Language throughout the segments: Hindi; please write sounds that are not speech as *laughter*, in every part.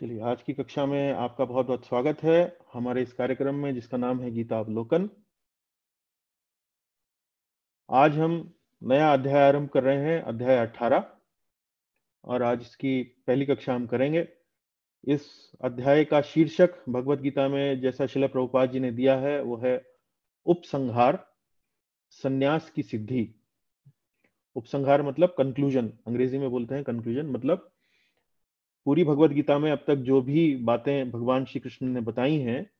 चलिए, आज की कक्षा में आपका बहुत बहुत स्वागत है हमारे इस कार्यक्रम में जिसका नाम है गीता अवलोकन। आज हम नया अध्याय आरंभ कर रहे हैं, अध्याय 18 और आज इसकी पहली कक्षा हम करेंगे। इस अध्याय का शीर्षक भगवत गीता में जैसा शिला प्रभुपाद जी ने दिया है, वो है उपसंहार, संन्यास की सिद्धि। उपसंहार मतलब कंक्लूजन अंग्रेज़ी में बोलते हैं कंक्लूजन मतलब पूरी भगवत गीता में अब तक जो भी बातें भगवान श्री कृष्ण ने बताई हैं,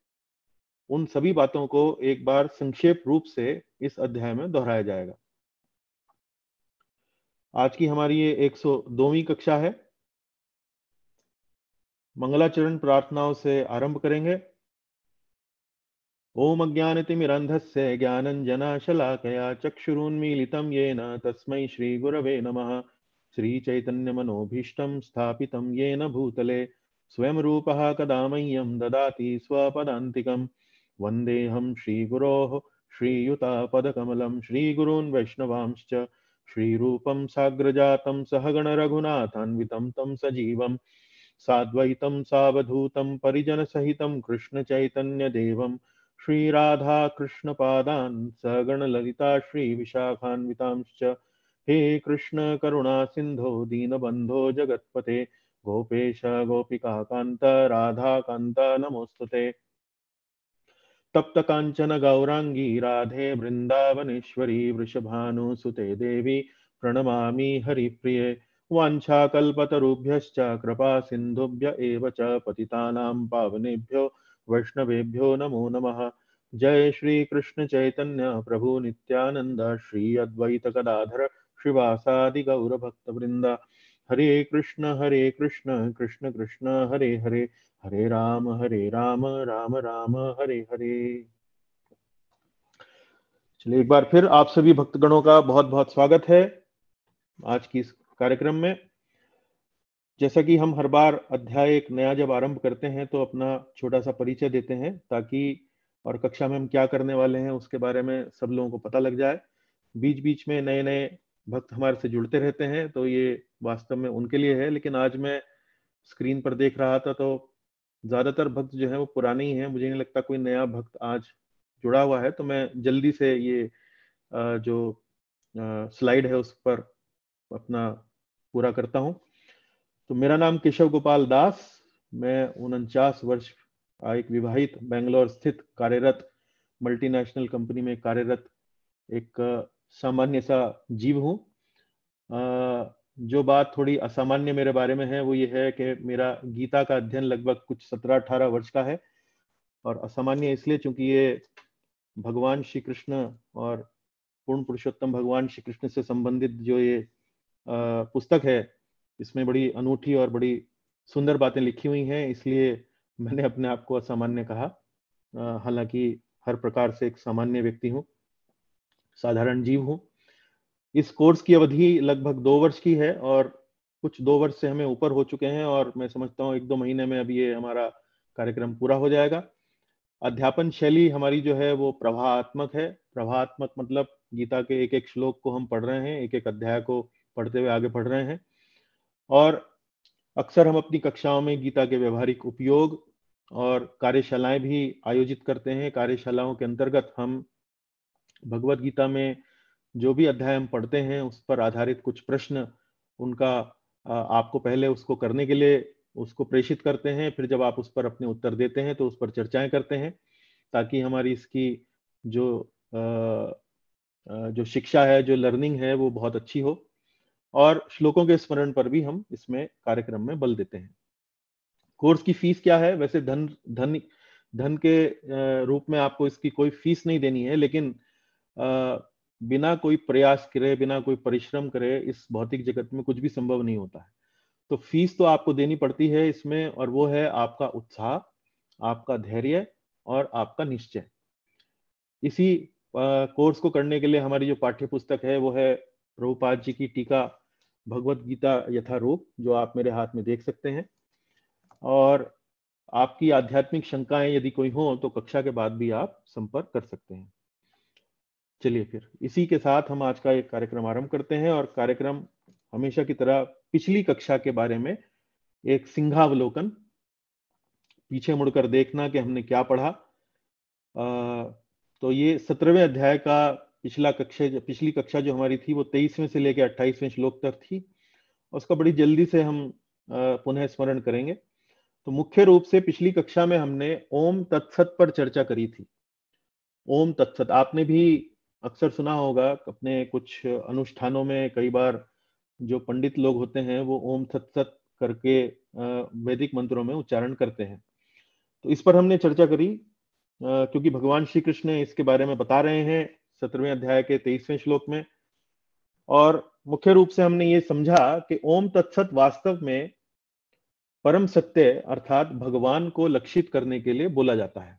उन सभी बातों को एक बार संक्षेप रूप से इस अध्याय में दोहराया जाएगा। आज की हमारी ये एक सौ दोवीं कक्षा है। मंगलाचरण प्रार्थनाओं से आरंभ करेंगे। ओम अज्ञानतिमिरन्धस्य ज्ञानञ्जनाशलाकया चक्षुरुन्मीलितं येन तस्मै श्रीगुरवे नमः। श्रीचैतन्यमनोभीष्टं स्थापितं येन भूतले स्वयं रूपः कदा मह्यं ददाति स्वपदान्तिकं। वन्देऽहं श्रीगुरोः श्रीयुतापदकमलं, श्रीगुरून् वैष्णवांश्च, श्रीरूपं साग्रजातं सहगणरघुनाथान्वितं तं सजीवं, साद्वैतं सावधूतं परिजनसहितं कृष्णचैतन्यदेवं श्रीराधा कृष्णपादान् सगणललिता श्रीविशाखान्वितांश्च हे कृष्ण, करुणा सिंधो दीनबंधो जगत्पते। गोपेश, गोपिका कांत राधा कांत नमोस्तुते। तप्त कांचन गौरांगी राधे वृंदावनेश्वरी वृषभानुसुते देवी, प्रणमामि, हरिप्रिये। वाञ्छाकल्पतरुभ्यश्च, कृपा सिन्धुभ्य एव च पावनेभ्यो, वैष्णवेभ्यो नमो नमः। जय श्री कृष्ण चैतन्य, प्रभु श्री अद्वैत गदाधर श्रीवासादि वृंदा हरे कृष्ण हरे कृष्ण कृष्ण कृष्ण, हरे हरे हरे राम हरे राम राम राम, हरे हरे। चलिए एक बार फिर आप सभी भक्तगणों का बहुत बहुत स्वागत है आज की इस कार्यक्रम में। जैसा कि हम हर बार अध्याय एक नया जब आरंभ करते हैं तो अपना छोटा सा परिचय देते हैं ताकि और कक्षा में हम क्या करने वाले हैं उसके बारे में सब लोगों को पता लग जाए। बीच बीच में नए नए भक्त हमारे से जुड़ते रहते हैं तो ये वास्तव में उनके लिए है, लेकिन आज मैं स्क्रीन पर देख रहा था तो ज़्यादातर भक्त जो है वो पुराने ही हैं, मुझे नहीं लगता कोई नया भक्त आज जुड़ा हुआ है तो मैं जल्दी से ये जो स्लाइड है उस पर अपना पूरा करता हूँ। तो मेरा नाम केशव गोपाल दास, मैं उनचास वर्ष एक विवाहित बेंगलोर स्थित कार्यरत मल्टीनेशनल कंपनी में कार्यरत एक सामान्य सा जीव हूँ। जो बात थोड़ी असामान्य मेरे बारे में है, वो ये है कि मेरा गीता का अध्ययन लगभग कुछ सत्रह अठारह वर्ष का है और असामान्य इसलिए चूँकि ये भगवान श्री कृष्ण और पूर्ण पुरुषोत्तम भगवान श्री कृष्ण से संबंधित जो ये पुस्तक है, इसमें बड़ी अनूठी और बड़ी सुंदर बातें लिखी हुई हैं, इसलिए मैंने अपने आप को असामान्य कहा। हालाँकि हर प्रकार से एक सामान्य व्यक्ति हूँ। साधारण जीव हूँ। इस कोर्स की अवधि लगभग दो वर्ष की है और कुछ दो वर्ष से हमें ऊपर हो चुके हैं और मैं समझता हूँ एक दो महीने में अभी ये हमारा कार्यक्रम पूरा हो जाएगा। अध्यापन शैली हमारी जो है वो प्रभात्मक है। प्रभात्मक मतलब गीता के एक एक श्लोक को हम पढ़ रहे हैं, एक एक अध्याय को पढ़ते हुए आगे पढ़ रहे हैं। और अक्सर हम अपनी कक्षाओं में गीता के व्यवहारिक उपयोग और कार्यशालाएँ भी आयोजित करते हैं। कार्यशालाओं के अंतर्गत हम भगवत गीता में जो भी अध्याय हम पढ़ते हैं, उस पर आधारित कुछ प्रश्न उनका आपको पहले उसको करने के लिए उसको प्रेषित करते हैं, फिर जब आप उस पर अपने उत्तर देते हैं तो उस पर चर्चाएँ करते हैं, ताकि हमारी इसकी जो जो शिक्षा है, जो लर्निंग है, वो बहुत अच्छी हो। और श्लोकों के स्मरण पर भी हम इसमें कार्यक्रम में बल देते हैं। कोर्स की फ़ीस क्या है? वैसे धन धन धन के रूप में आपको इसकी कोई फ़ीस नहीं देनी है, लेकिन बिना कोई प्रयास करे, बिना कोई परिश्रम करे इस भौतिक जगत में कुछ भी संभव नहीं होता है। तो फ़ीस तो आपको देनी पड़ती है इसमें और वो है आपका उत्साह, आपका धैर्य और आपका निश्चय। इसी कोर्स को करने के लिए हमारी जो पाठ्य पुस्तक है वो है प्रभुपाद जी की टीका, भगवत गीता यथारूप, जो आप मेरे हाथ में देख सकते हैं। और आपकी आध्यात्मिक शंकाएँ यदि कोई हो तो कक्षा के बाद भी आप संपर्क कर सकते हैं। चलिए फिर। इसी के साथ हम आज का एक कार्यक्रम आरंभ करते हैं और कार्यक्रम हमेशा की तरह पिछली कक्षा के बारे में एक सिंहावलोकन पीछे मुड़कर देखना कि हमने क्या पढ़ा। आ, तो ये सत्रहवें अध्याय का पिछला कक्षा पिछली कक्षा जो हमारी थी वो तेईसवें से लेकर अट्ठाईसवें श्लोक तक थी। उसका बड़ी जल्दी से हम पुनः स्मरण करेंगे। तो मुख्य रूप से पिछली कक्षा में हमने ओम तत्सत पर चर्चा करी थी। ओम तत्सत आपने भी अक्सर सुना होगा, अपने कुछ अनुष्ठानों में कई बार जो पंडित लोग होते हैं, वो ओम तत्सत करके वैदिक मंत्रों में उच्चारण करते हैं। तो इस पर हमने चर्चा करी क्योंकि भगवान श्री कृष्ण इसके बारे में बता रहे हैं, सत्रहवें अध्याय के तेईसवें श्लोक में। और मुख्य रूप से हमने ये समझा कि ओम तत्सत वास्तव में परम सत्य, अर्थात भगवान को लक्षित करने के लिए बोला जाता है।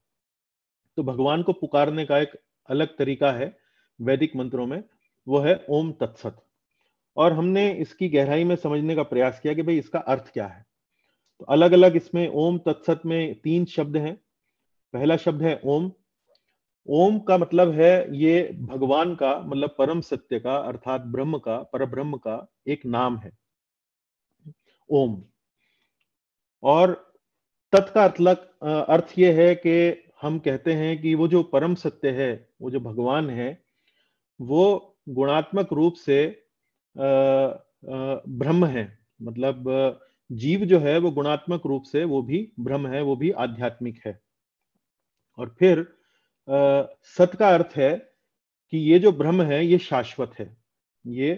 तो भगवान को पुकारने का एक अलग तरीका है वैदिक मंत्रों में, वो है ओम तत्सत। और हमने इसकी गहराई में समझने का प्रयास किया कि भाई इसका अर्थ क्या है। तो अलग अलग इसमें ओम तत्सत में तीन शब्द हैं। पहला शब्द है ओम। ओम का मतलब है ये भगवान का मतलब परम सत्य का, अर्थात ब्रह्म का पर ब्रह्म का एक नाम है। ओम। और तत् अर्थ ये है कि हम कहते हैं कि वो जो परम सत्य है, वो जो भगवान है वो गुणात्मक रूप से ब्रह्म है। मतलब जीव जो है वो गुणात्मक रूप से वो भी ब्रह्म है, वो भी आध्यात्मिक है। और फिर सत का अर्थ है कि ये जो ब्रह्म है, ये शाश्वत है, ये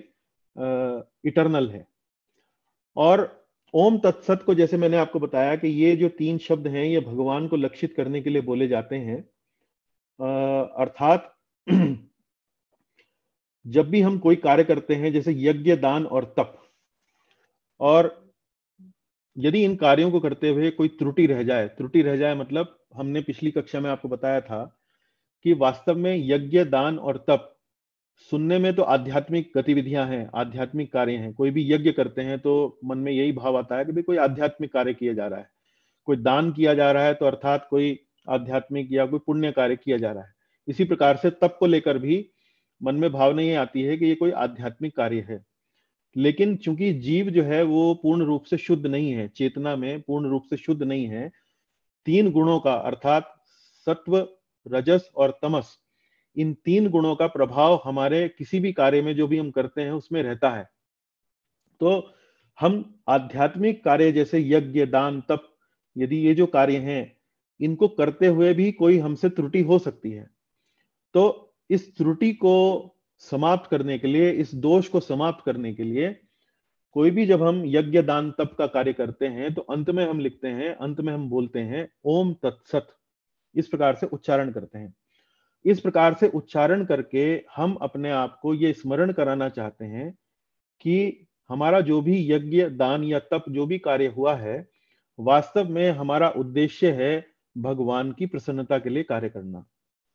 इटरनल है। और ओम तत्सत को जैसे मैंने आपको बताया कि ये जो तीन शब्द हैं, ये भगवान को लक्षित करने के लिए बोले जाते हैं अर्थात *clears throat* जब भी हम कोई कार्य करते हैं, जैसे यज्ञ, दान और तप। और यदि इन कार्यों को करते हुए कोई त्रुटि रह जाए, त्रुटि रह जाए मतलब हमने पिछली कक्षा में आपको बताया था कि वास्तव में यज्ञ, दान और तप सुनने में तो आध्यात्मिक गतिविधियाँ हैं, आध्यात्मिक कार्य हैं। कोई भी यज्ञ करते हैं तो मन में यही भाव आता है कि भाई कोई आध्यात्मिक कार्य किया जा रहा है। कोई दान किया जा रहा है तो अर्थात कोई आध्यात्मिक या कोई पुण्य कार्य किया जा रहा है। इसी प्रकार से तप को लेकर भी मन में भावना ये आती है कि ये कोई आध्यात्मिक कार्य है। लेकिन चूँकि जीव जो है वो पूर्ण रूप से शुद्ध नहीं है, चेतना में पूर्ण रूप से शुद्ध नहीं है, तीन गुणों का अर्थात सत्व, रजस और तमस, इन तीन गुणों का प्रभाव हमारे किसी भी कार्य में जो भी हम करते हैं उसमें रहता है। तो हम आध्यात्मिक कार्य जैसे यज्ञ, दान, तप, यदि ये जो कार्य हैं, इनको करते हुए भी कोई हमसे त्रुटि हो सकती है। तो इस त्रुटि को समाप्त करने के लिए, इस दोष को समाप्त करने के लिए, कोई भी जब हम यज्ञ दान तप का कार्य करते हैं तो अंत में हम लिखते हैं, अंत में हम बोलते हैं, ओम तत्सत। इस प्रकार से उच्चारण करते हैं। इस प्रकार से उच्चारण करके हम अपने आप को ये स्मरण कराना चाहते हैं कि हमारा जो भी यज्ञ, दान या तप, जो भी कार्य हुआ है, वास्तव में हमारा उद्देश्य है भगवान की प्रसन्नता के लिए कार्य करना।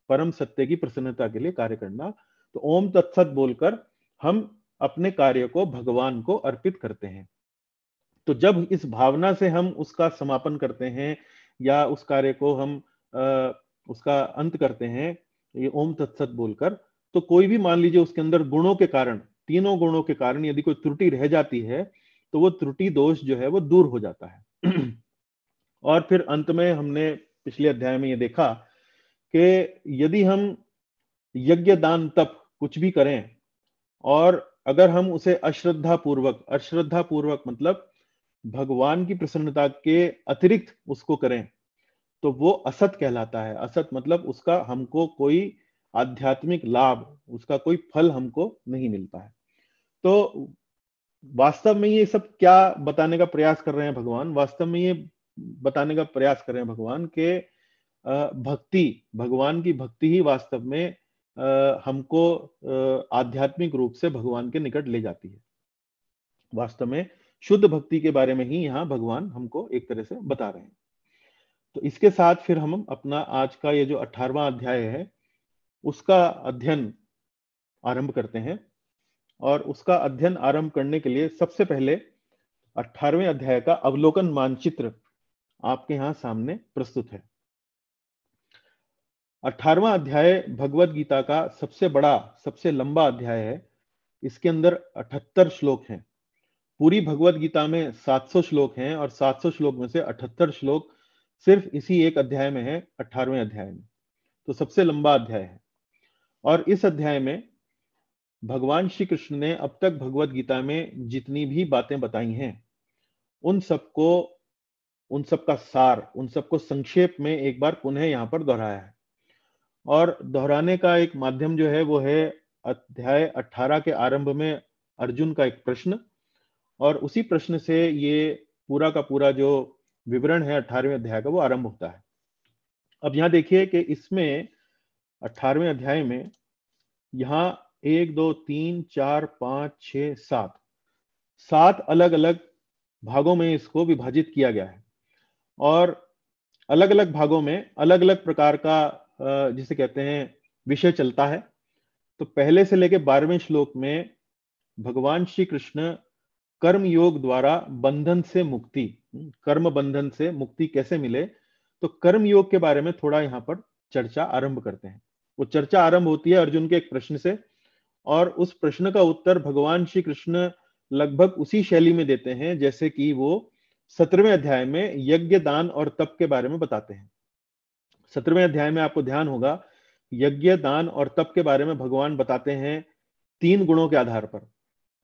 परम सत्य की प्रसन्नता के लिए कार्य करना। तो ओम तत्सत बोलकर हम अपने कार्य को भगवान को अर्पित करते हैं। तो जब इस भावना से हम उसका समापन करते हैं या उस कार्य को हम आ, उसका अंत करते हैं ये ओम तत्सत बोलकर तो कोई भी मान लीजिए उसके अंदर गुणों के कारण तीनों गुणों के कारण यदि कोई त्रुटि रह जाती है तो वो त्रुटि दोष जो है वो दूर हो जाता है। *clears throat* और फिर अंत में हमने पिछले अध्याय में ये देखा कि यदि हम यज्ञ दान तप कुछ भी करें और अगर हम उसे अश्रद्धा पूर्वक अश्रद्धा पूर्वक मतलब भगवान की प्रसन्नता के अतिरिक्त उसको करें तो वो असत कहलाता है। असत मतलब उसका हमको कोई आध्यात्मिक लाभ, उसका कोई फल हमको नहीं मिलता है। तो वास्तव में ये सब क्या बताने का प्रयास कर रहे हैं भगवान? वास्तव में ये बताने का प्रयास कर रहे हैं भगवान के भक्ति, भगवान की भक्ति ही वास्तव में हमको आध्यात्मिक रूप से भगवान के निकट ले जाती है। वास्तव में शुद्ध भक्ति के बारे में ही यहाँ भगवान हमको एक तरह से बता रहे हैं। तो इसके साथ फिर हम अपना आज का ये जो अठारवा अध्याय है, उसका अध्ययन आरंभ करते हैं। और उसका अध्ययन आरंभ करने के लिए सबसे पहले अठारवें अध्याय का अवलोकन मानचित्र आपके यहाँ सामने प्रस्तुत है। अठारवा अध्याय भगवत गीता का सबसे बड़ा, सबसे लंबा अध्याय है। इसके अंदर अठहत्तर श्लोक हैं। पूरी भगवत गीता में 700 श्लोक हैं और 700 श्लोक में से 78 श्लोक सिर्फ़ इसी एक अध्याय में है, अठारहवें अध्याय में। तो सबसे लंबा अध्याय है। और इस अध्याय में भगवान श्री कृष्ण ने अब तक भगवत गीता में जितनी भी बातें बताई हैं, उन सबको, उन सबका सार, उन सबको संक्षेप में एक बार पुनः यहाँ पर दोहराया है। और दोहराने का एक माध्यम जो है वो है अध्याय 18 के आरंभ में अर्जुन का एक प्रश्न। और उसी प्रश्न से ये पूरा का पूरा जो विवरण है अठारहवें अध्याय का वो आरंभ होता है। अब यहाँ देखिए कि इसमें अठारहवें अध्याय में यहाँ एक, दो, तीन, चार, पाँच, छ, सात सात अलग अलग भागों में इसको विभाजित किया गया है। और अलग अलग भागों में अलग अलग प्रकार का जिसे कहते हैं विषय चलता है। तो पहले से लेकर बारहवें श्लोक में भगवान श्री कृष्ण कर्म योग द्वारा बंधन से मुक्ति कर्म बंधन से मुक्ति कैसे मिले? तो कर्म योग के बारे में थोड़ा यहाँ पर चर्चा आरंभ करते हैं। वो चर्चा आरंभ होती है अर्जुन के एक प्रश्न से, और उस प्रश्न का उत्तर भगवान श्री कृष्ण लगभग उसी शैली में देते हैं, जैसे कि वो सत्रहवें अध्याय में यज्ञ, दान और तप के बारे में बताते हैं। सत्रहवें अध्याय में आपको ध्यान होगा यज्ञ दान और तप के बारे में भगवान बताते हैं तीन गुणों के आधार पर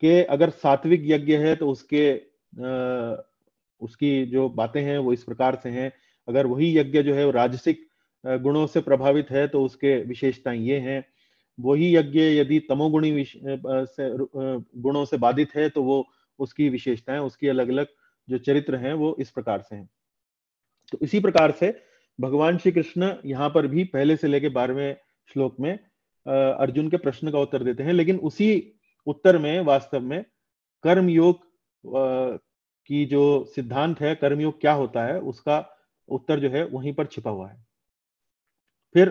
कि अगर सात्विक यज्ञ है तो उसके आ, उसकी जो बातें हैं वो इस प्रकार से हैं। अगर वही यज्ञ जो है वो राजसिक गुणों से प्रभावित है तो उसके विशेषताएँ ये हैं। वही यज्ञ यदि तमोगुणी से गुणों से बाधित है तो वो उसकी विशेषताएँ उसकी अलग अलग जो चरित्र हैं वो इस प्रकार से हैं। तो इसी प्रकार से भगवान श्री कृष्ण यहाँ पर भी पहले से लेके बारहवें श्लोक में अर्जुन के प्रश्न का उत्तर देते हैं लेकिन उसी उत्तर में वास्तव में कर्म योग की जो सिद्धांत है कर्मयोग क्या होता है उसका उत्तर जो है वहीं पर छिपा हुआ है। फिर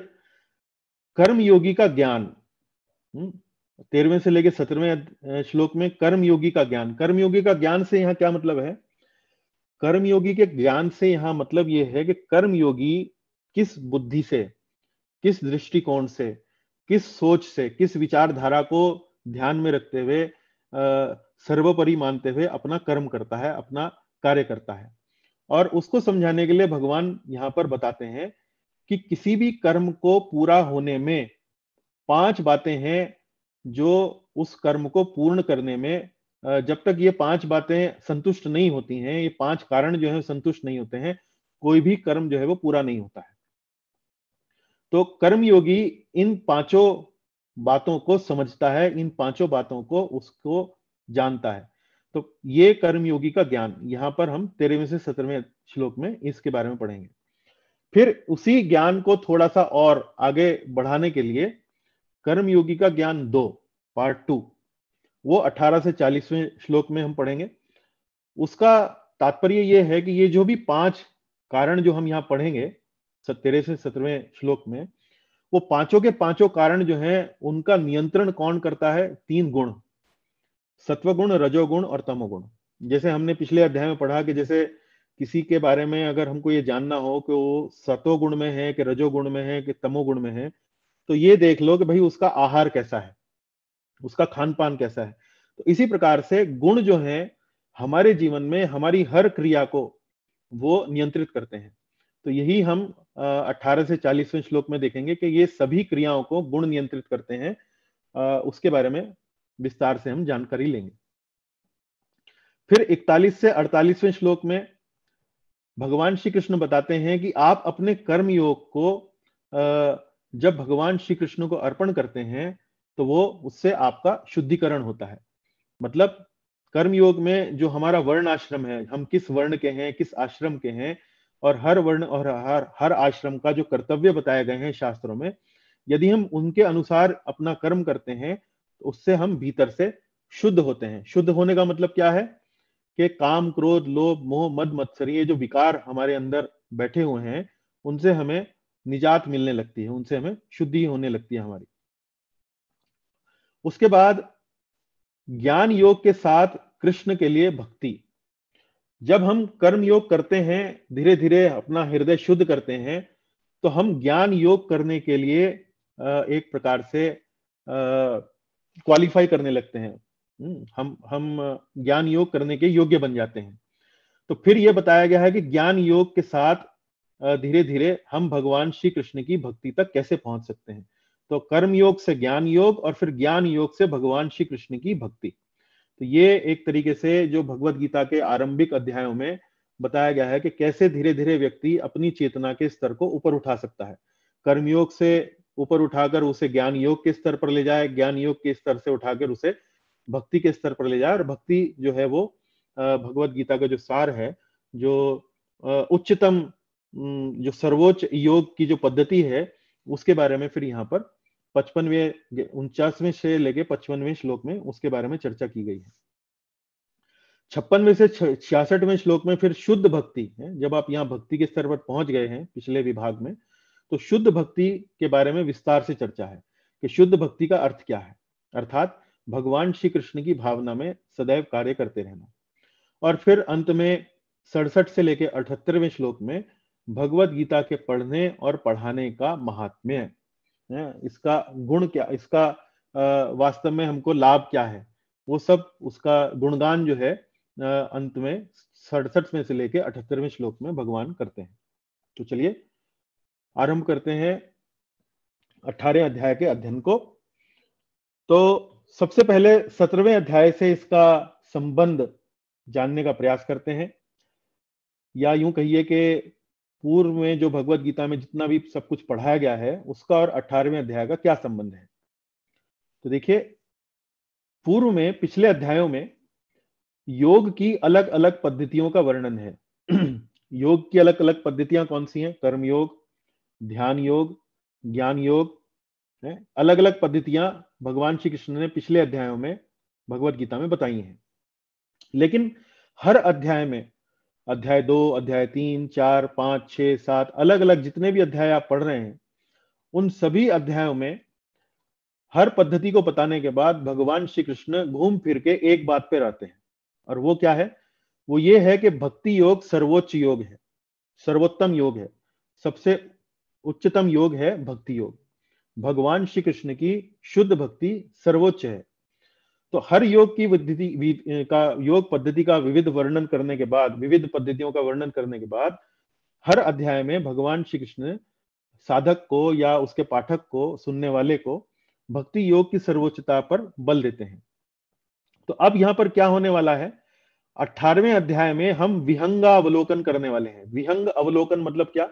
कर्मयोगी का ज्ञान हम्म, तेरहवें से लेकर सत्रहवें श्लोक में कर्मयोगी का ज्ञान। कर्मयोगी का ज्ञान से यहाँ क्या मतलब है? कर्म योगी के ज्ञान से यहाँ मतलब ये है कि कर्म योगी किस बुद्धि से, किस दृष्टिकोण से, किस सोच से, किस विचारधारा को ध्यान में रखते हुए सर्वोपरि मानते हुए अपना कर्म करता है, अपना कार्य करता है। और उसको समझाने के लिए भगवान यहाँ पर बताते हैं कि किसी भी कर्म को पूरा होने में पाँच बातें हैं जो उस कर्म को पूर्ण करने में जब तक ये पाँच बातें संतुष्ट नहीं होती हैं, ये पाँच कारण जो है संतुष्ट नहीं होते हैं, कोई भी कर्म जो है वो पूरा नहीं होता है। तो कर्म योगी इन पाँचों बातों को समझता है, इन पाँचों बातों को, उसको जानता है। तो ये कर्म योगी का ज्ञान, यहाँ पर हम तेरहवें से सत्रहवें श्लोक में इसके बारे में पढ़ेंगे। फिर उसी ज्ञान को थोड़ा सा और आगे बढ़ाने के लिए कर्मयोगी का ज्ञान दो पार्ट टू वो 18 से 40वें श्लोक में हम पढ़ेंगे। उसका तात्पर्य ये है कि ये जो भी पाँच कारण जो हम यहाँ पढ़ेंगे तेरह से सत्रहवें श्लोक में, वो पाँचों के पाँचों कारण जो हैं, उनका नियंत्रण कौन करता है? तीन गुण। सत्वगुण, रजोगुण और तमोगुण। जैसे हमने पिछले अध्याय में पढ़ा कि जैसे किसी के बारे में अगर हमको ये जानना हो कि वो सतोगुण में है, कि रजोगुण में है, कि तमोगुण में है तो ये देख लो कि भाई उसका आहार कैसा है। उसका खान पान कैसा है? तो इसी प्रकार से गुण जो है, हमारे जीवन में, हमारी हर क्रिया को वो नियंत्रित करते हैं। तो यही हम 18 से 40वें श्लोक में देखेंगे कि ये सभी क्रियाओं को गुण नियंत्रित करते हैं। उसके बारे में विस्तार से हम जानकारी लेंगे। फिर 41 से 48वें श्लोक में भगवान श्री कृष्ण बताते हैं कि आप अपने कर्म योग को जब भगवान श्री कृष्ण को अर्पण करते हैं तो वो उससे आपका शुद्धिकरण होता है। मतलब कर्म योग में जो हमारा वर्ण आश्रम है, हम किस वर्ण के हैं, किस आश्रम के हैं, और हर वर्ण और हर हर आश्रम का जो कर्तव्य बताए गए हैं शास्त्रों में, यदि हम उनके अनुसार अपना कर्म करते हैं तो उससे हम भीतर से शुद्ध होते हैं। शुद्ध होने का मतलब क्या है? कि काम, क्रोध, लोभ, मोह, मद, मत्सर, ये जो विकार हमारे अंदर बैठे हुए हैं, उनसे हमें निजात मिलने लगती है, उनसे हमें शुद्धि होने लगती है हमारी। उसके बाद ज्ञान योग के साथ कृष्ण के लिए भक्ति। जब हम कर्म योग करते हैं धीरे धीरे अपना हृदय शुद्ध करते हैं तो हम ज्ञान योग करने के लिए एक प्रकार से क्वालिफाई करने लगते हैं। हम्म, हम हम ज्ञान योग करने के योग्य बन जाते हैं। तो फिर यह बताया गया है कि ज्ञान योग के साथ धीरे धीरे हम भगवान श्री कृष्ण की भक्ति तक कैसे पहुँच सकते हैं। तो कर्म योग से ज्ञान योग और फिर ज्ञान योग से भगवान श्री कृष्ण की भक्ति। तो ये एक तरीके से जो भगवत गीता के आरंभिक अध्यायों में बताया गया है कि कैसे धीरे धीरे व्यक्ति अपनी चेतना के स्तर को ऊपर उठा सकता है। कर्मयोग से ऊपर उठाकर उसे ज्ञान योग के स्तर पर ले जाए, ज्ञान योग के स्तर से उठाकर उसे भक्ति के स्तर पर ले जाए और भक्ति जो है वो भगवत गीता का जो सार है, जो उच्चतम जो सर्वोच्च योग की जो पद्धति है, उसके बारे में फिर यहाँ पर पचपनवे उनचासवें से लेके पचपनवे श्लोक में उसके बारे में चर्चा की गई है। छप्पनवे से छियासठवें श्लोक में फिर शुद्ध भक्ति है। जब आप यहाँ भक्ति के स्तर पर पहुँच गए हैं पिछले विभाग में तो शुद्ध भक्ति के बारे में विस्तार से चर्चा है कि शुद्ध भक्ति का अर्थ क्या है। अर्थात भगवान श्री कृष्ण की भावना में सदैव कार्य करते रहना। और फिर अंत में सड़सठ से लेकर अठहत्तरवें श्लोक में भगवत गीता के पढ़ने और पढ़ाने का महात्म्य है, इसका गुण क्या, इसका वास्तव में हमको लाभ क्या है? वो सब उसका गुणगान जो है अंत में सड़सठ में से लेके अठहत्तरवें श्लोक में भगवान करते हैं। तो चलिए, आरंभ करते हैं अठारह अध्याय के अध्ययन को। तो सबसे पहले सत्रहवें अध्याय से इसका संबंध जानने का प्रयास करते हैं। या यूँ कहिए कि पूर्व में जो भगवत गीता में जितना भी सब कुछ पढ़ाया गया है, उसका और अठारहवें अध्याय का क्या संबंध है? तो देखिए, पूर्व में, पिछले अध्यायों में योग की अलग अलग पद्धतियों का वर्णन है। *clears throat* योग की अलग अलग पद्धतियाँ कौन सी हैं? कर्म योग ध्यान योग ज्ञान योग है? अलग अलग पद्धतियाँ भगवान श्री कृष्ण ने पिछले अध्यायों में, भगवत गीता में बताई हैं। लेकिन हर अध्याय में अध्याय दो, अध्याय तीन, चार, पाँच, छह, सात अलग अलग जितने भी अध्याय आप पढ़ रहे हैं, उन सभी अध्यायों में हर पद्धति को बताने के बाद भगवान श्री कृष्ण घूम फिर के एक बात पे रहते हैं। और वो क्या है? वो ये है कि भक्ति योग सर्वोच्च योग है, सर्वोत्तम योग है, सबसे उच्चतम योग है भक्ति योग। भगवान श्री कृष्ण की शुद्ध भक्ति सर्वोच्च है। तो हर योग की पद्धति का, योग पद्धति का विविध वर्णन करने के बाद, विविध पद्धतियों का वर्णन करने के बाद, हर अध्याय में भगवान श्री कृष्ण साधक को या उसके पाठक को, सुनने वाले को भक्ति योग की सर्वोच्चता पर बल देते हैं। तो अब यहाँ पर क्या होने वाला है? अठारहवें अध्याय में हम विहंगा अवलोकन करने वाले हैं। विहंग अवलोकन मतलब क्या?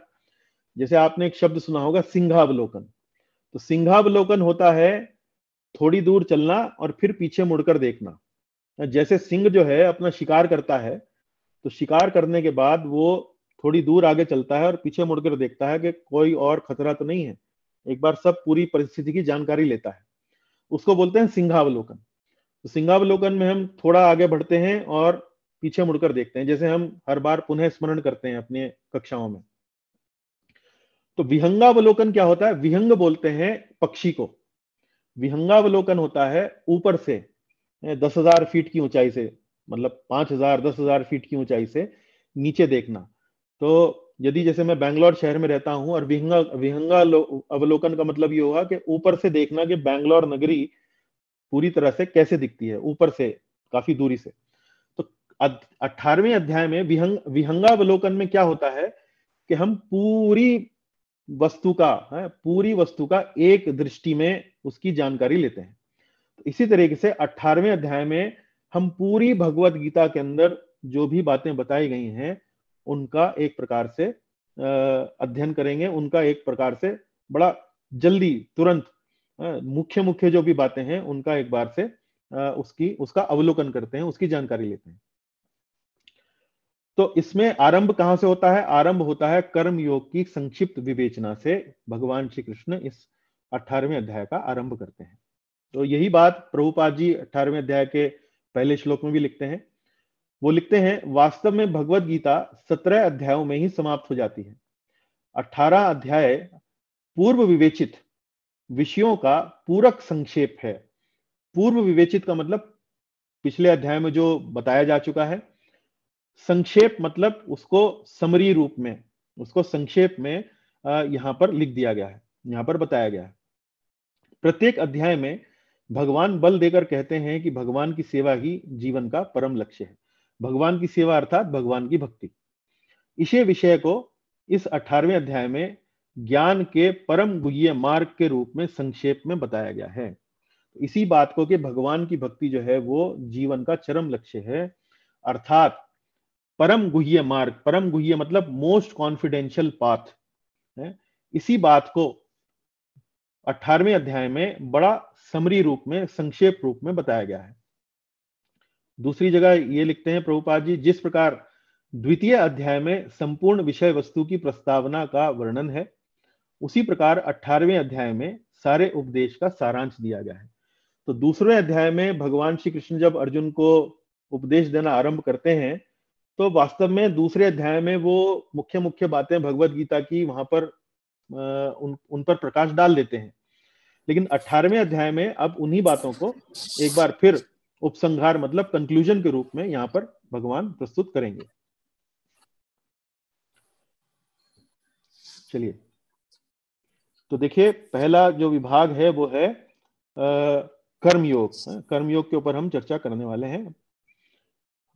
जैसे आपने एक शब्द सुना होगा सिंघावलोकन तो सिंघावलोकन होता है थोड़ी दूर चलना और फिर पीछे मुड़कर देखना। जैसे सिंह जो है, अपना शिकार करता है तो शिकार करने के बाद वो थोड़ी दूर आगे चलता है और पीछे मुड़कर देखता है कि कोई और खतरा तो नहीं है। एक बार सब पूरी परिस्थिति की जानकारी लेता है। उसको बोलते हैं सिंहावलोकन। तो सिंहावलोकन में हम थोड़ा आगे बढ़ते हैं और पीछे मुड़कर देखते हैं। जैसे हम हर बार पुनः स्मरण करते हैं अपने कक्षाओं में। तो विहंगावलोकन क्या होता है? विहंग बोलते हैं पक्षी को। विहंगावलोकन होता है ऊपर से दस हज़ार फीट की ऊंचाई से मतलब पाँच हज़ार, दस हज़ार फीट की ऊंचाई से नीचे देखना। तो यदि जैसे मैं बैंगलोर शहर में रहता हूँ और विहंगा विहंगा अवलोकन का मतलब ये होगा कि ऊपर से देखना कि बैंगलोर नगरी पूरी तरह से कैसे दिखती है, ऊपर से, काफ़ी दूरी से। तो अठारहवें अध्याय में विहंग, विहंगावलोकन में क्या होता है कि हम पूरी वस्तु का, है, पूरी वस्तु का एक दृष्टि में उसकी जानकारी लेते हैं। तो इसी तरीके से अठारहवें अध्याय में हम पूरी भगवत गीता के अंदर जो भी बातें बताई गई हैं, उनका एक प्रकार से अध्ययन करेंगे। उनका एक प्रकार से बड़ा जल्दी, तुरंत मुख्य मुख्य जो भी बातें हैं, उनका एक बार से उसकी, उसका अवलोकन करते हैं, उसकी जानकारी लेते हैं। तो इसमें आरंभ कहाँ से होता है? आरंभ होता है कर्म योग की संक्षिप्त विवेचना से। भगवान श्री कृष्ण इस अठारहवें अध्याय का आरंभ करते हैं। तो यही बात प्रभुपाद जी अठारहवें अध्याय के पहले श्लोक में भी लिखते हैं। वो लिखते हैं, वास्तव में भगवत गीता सत्रह अध्यायों में ही समाप्त हो जाती है। अठारह अध्याय पूर्व विवेचित विषयों का पूरक संक्षेप है। पूर्व विवेचित का मतलब पिछले अध्याय में जो बताया जा चुका है संक्षेप मतलब उसको समरी रूप में, उसको संक्षेप में यहाँ पर लिख दिया गया है, यहाँ पर बताया गया है। प्रत्येक अध्याय में भगवान बल देकर कहते हैं कि भगवान की सेवा ही जीवन का परम लक्ष्य है। भगवान की सेवा अर्थात भगवान की भक्ति। इसी विषय को इस अठारवें अध्याय में ज्ञान के परम गुह्य मार्ग के रूप में संक्षेप में बताया गया है। इसी बात को कि भगवान की भक्ति जो है वो जीवन का चरम लक्ष्य है, अर्थात परम गुह्य मार्ग, परम गुह्य मतलब मोस्ट कॉन्फिडेंशियल पाथ है। इसी बात को अठारहवें अध्याय में बड़ा समरी रूप में, संक्षेप रूप में बताया गया है। दूसरी जगह ये लिखते हैं, प्रभुपाद जी, जिस प्रकार द्वितीय अध्याय में संपूर्ण विषय वस्तु की प्रस्तावना का वर्णन है, उसी प्रकार अठारहवें अध्याय में सारे उपदेश का सारांश दिया गया है। तो दूसरे अध्याय में भगवान श्री कृष्ण जब अर्जुन को उपदेश देना आरंभ करते हैं तो वास्तव में दूसरे अध्याय में वो मुख्य मुख्य बातें भगवत गीता की वहाँ पर उन उन पर प्रकाश डाल देते हैं। लेकिन अठारहवें अध्याय में अब उन्हीं बातों को एक बार फिर उपसंहार मतलब कंक्लूजन के रूप में यहाँ पर भगवान प्रस्तुत करेंगे। चलिए। तो देखिए, पहला जो विभाग है वो है कर्मयोग। कर्मयोग के ऊपर हम चर्चा करने वाले हैं।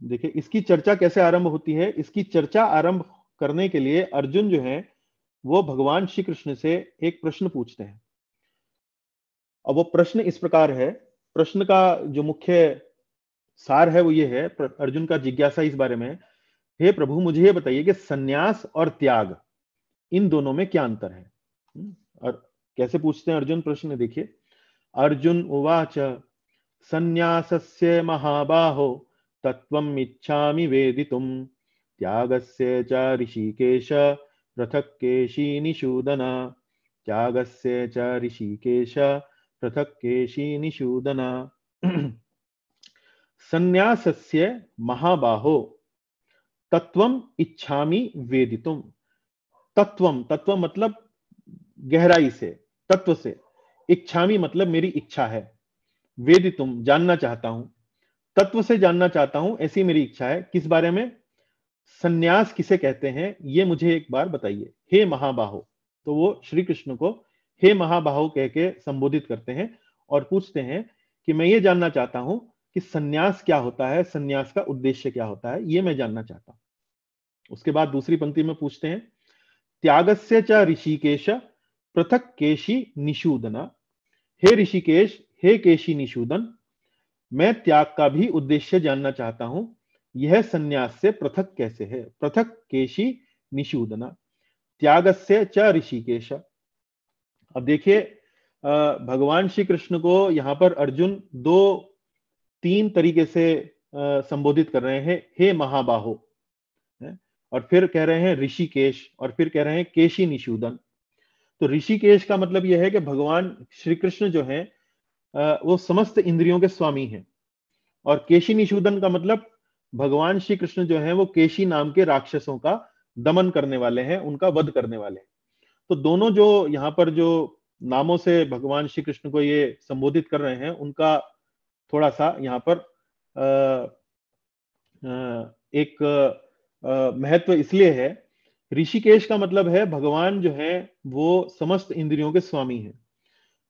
देखिए इसकी चर्चा कैसे आरंभ होती है? इसकी चर्चा आरंभ करने के लिए अर्जुन जो है वो भगवान श्री कृष्ण से एक प्रश्न पूछते हैं। अब वो प्रश्न इस प्रकार है। प्रश्न का जो मुख्य सार है वो ये है अर्जुन का जिज्ञासा इस बारे में। हे प्रभु मुझे ये बताइए कि सन्यास और त्याग इन दोनों में क्या अंतर है? हम्म, और कैसे पूछते हैं अर्जुन प्रश्न? देखिए अर्जुन उवाच संन्यासस्य महाबाहो तत्वम् इच्छामि वेदितुं त्यागस्य च ऋषिकेश, पृथक् केशी निषूदन त्यागस्य च ऋषिकेश, पृथक् केशी निषूदन *clears throat* संन्यासस्य महाबाहो। तत्वम इच्छामि वेदितुम। तत्वम तत्व मतलब गहराई से तत्व से। इच्छामी मतलब मेरी इच्छा है। वेदितुम, जानना चाहता हूँ। तत्व से जानना चाहता हूँ, ऐसी मेरी इच्छा है। किस बारे में? सन्यास किसे कहते हैं, ये मुझे एक बार बताइए। हे महाबाहो तो वो श्री कृष्ण को हे महाबाहो कह के संबोधित करते हैं और पूछते हैं कि मैं ये जानना चाहता हूँ कि सन्यास क्या होता है, सन्यास का उद्देश्य क्या होता है, ये मैं जानना चाहता हूँ। उसके बाद दूसरी पंक्ति में पूछते हैं, त्यागस्य च ऋषिकेश पृथक केशी निषूदना। हे ऋषिकेश, हे केशी निषूदन मैं त्याग का भी उद्देश्य जानना चाहता हूँ, यह सन्यास से पृथक कैसे है? पृथक केशी निषूदना से च ऋषिकेश। अब देखिए भगवान श्री कृष्ण को यहाँ पर अर्जुन दो, तीन तरीके से संबोधित कर रहे हैं। हे महाबाहो और फिर कह रहे हैं ऋषिकेश, और फिर कह रहे हैं केशी निषूदन। तो ऋषिकेश का मतलब यह है कि भगवान श्री कृष्ण जो है वो समस्त इंद्रियों के स्वामी हैं। और केशी निषूदन का मतलब भगवान श्री कृष्ण जो है, वो केशी नाम के राक्षसों का दमन करने वाले हैं, उनका वध करने वाले हैं। तो दोनों जो यहाँ पर जो नामों से भगवान श्री कृष्ण को ये संबोधित कर रहे हैं, उनका थोड़ा सा यहाँ पर एक महत्व इसलिए है। ऋषिकेश का मतलब है, भगवान जो है, वो समस्त इंद्रियों के स्वामी हैं।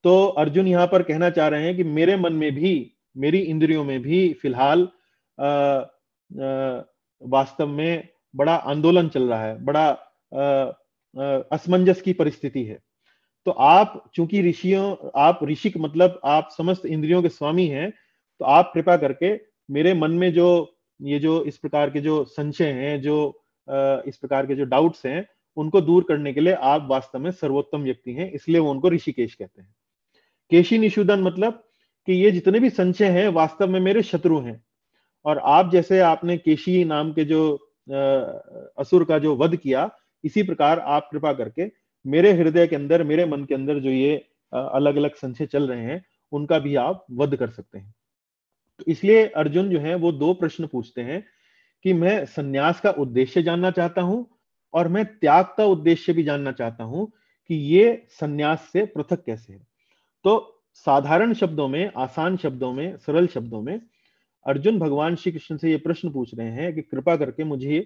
तो अर्जुन यहाँ पर कहना चाह रहे हैं कि मेरे मन में भी, मेरी इंद्रियों में भी फ़िलहाल वास्तव में बड़ा आंदोलन चल रहा है, बड़ा असमंजस की परिस्थिति है। तो आप, चूँकि ऋषियों, आप ऋषिक मतलब आप समस्त इंद्रियों के स्वामी हैं तो आप कृपा करके मेरे मन में जो, ये जो इस प्रकार के जो संशय हैं, जो इस प्रकार के जो डाउट्स हैं, उनको दूर करने के लिए आप वास्तव में सर्वोत्तम व्यक्ति हैं, इसलिए वो उनको ऋषिकेश कहते हैं। केशी निषुदन मतलब कि ये जितने भी संशय हैं, वास्तव में मेरे शत्रु हैं। और आप जैसे आपने केशी नाम के जो असुर का जो वध किया, इसी प्रकार आप कृपा करके मेरे हृदय के अंदर, मेरे मन के अंदर जो ये अलग अलग संशय चल रहे हैं, उनका भी आप वध कर सकते हैं। तो इसलिए अर्जुन जो है, वो दो प्रश्न पूछते हैं कि मैं सन्यास का उद्देश्य जानना चाहता हूँ और मैं त्याग का उद्देश्य भी जानना चाहता हूँ कि ये सन्यास से पृथक कैसे है। तो साधारण शब्दों में, आसान शब्दों में, सरल शब्दों में अर्जुन भगवान श्री कृष्ण से ये प्रश्न पूछ रहे हैं कि कृपा करके मुझे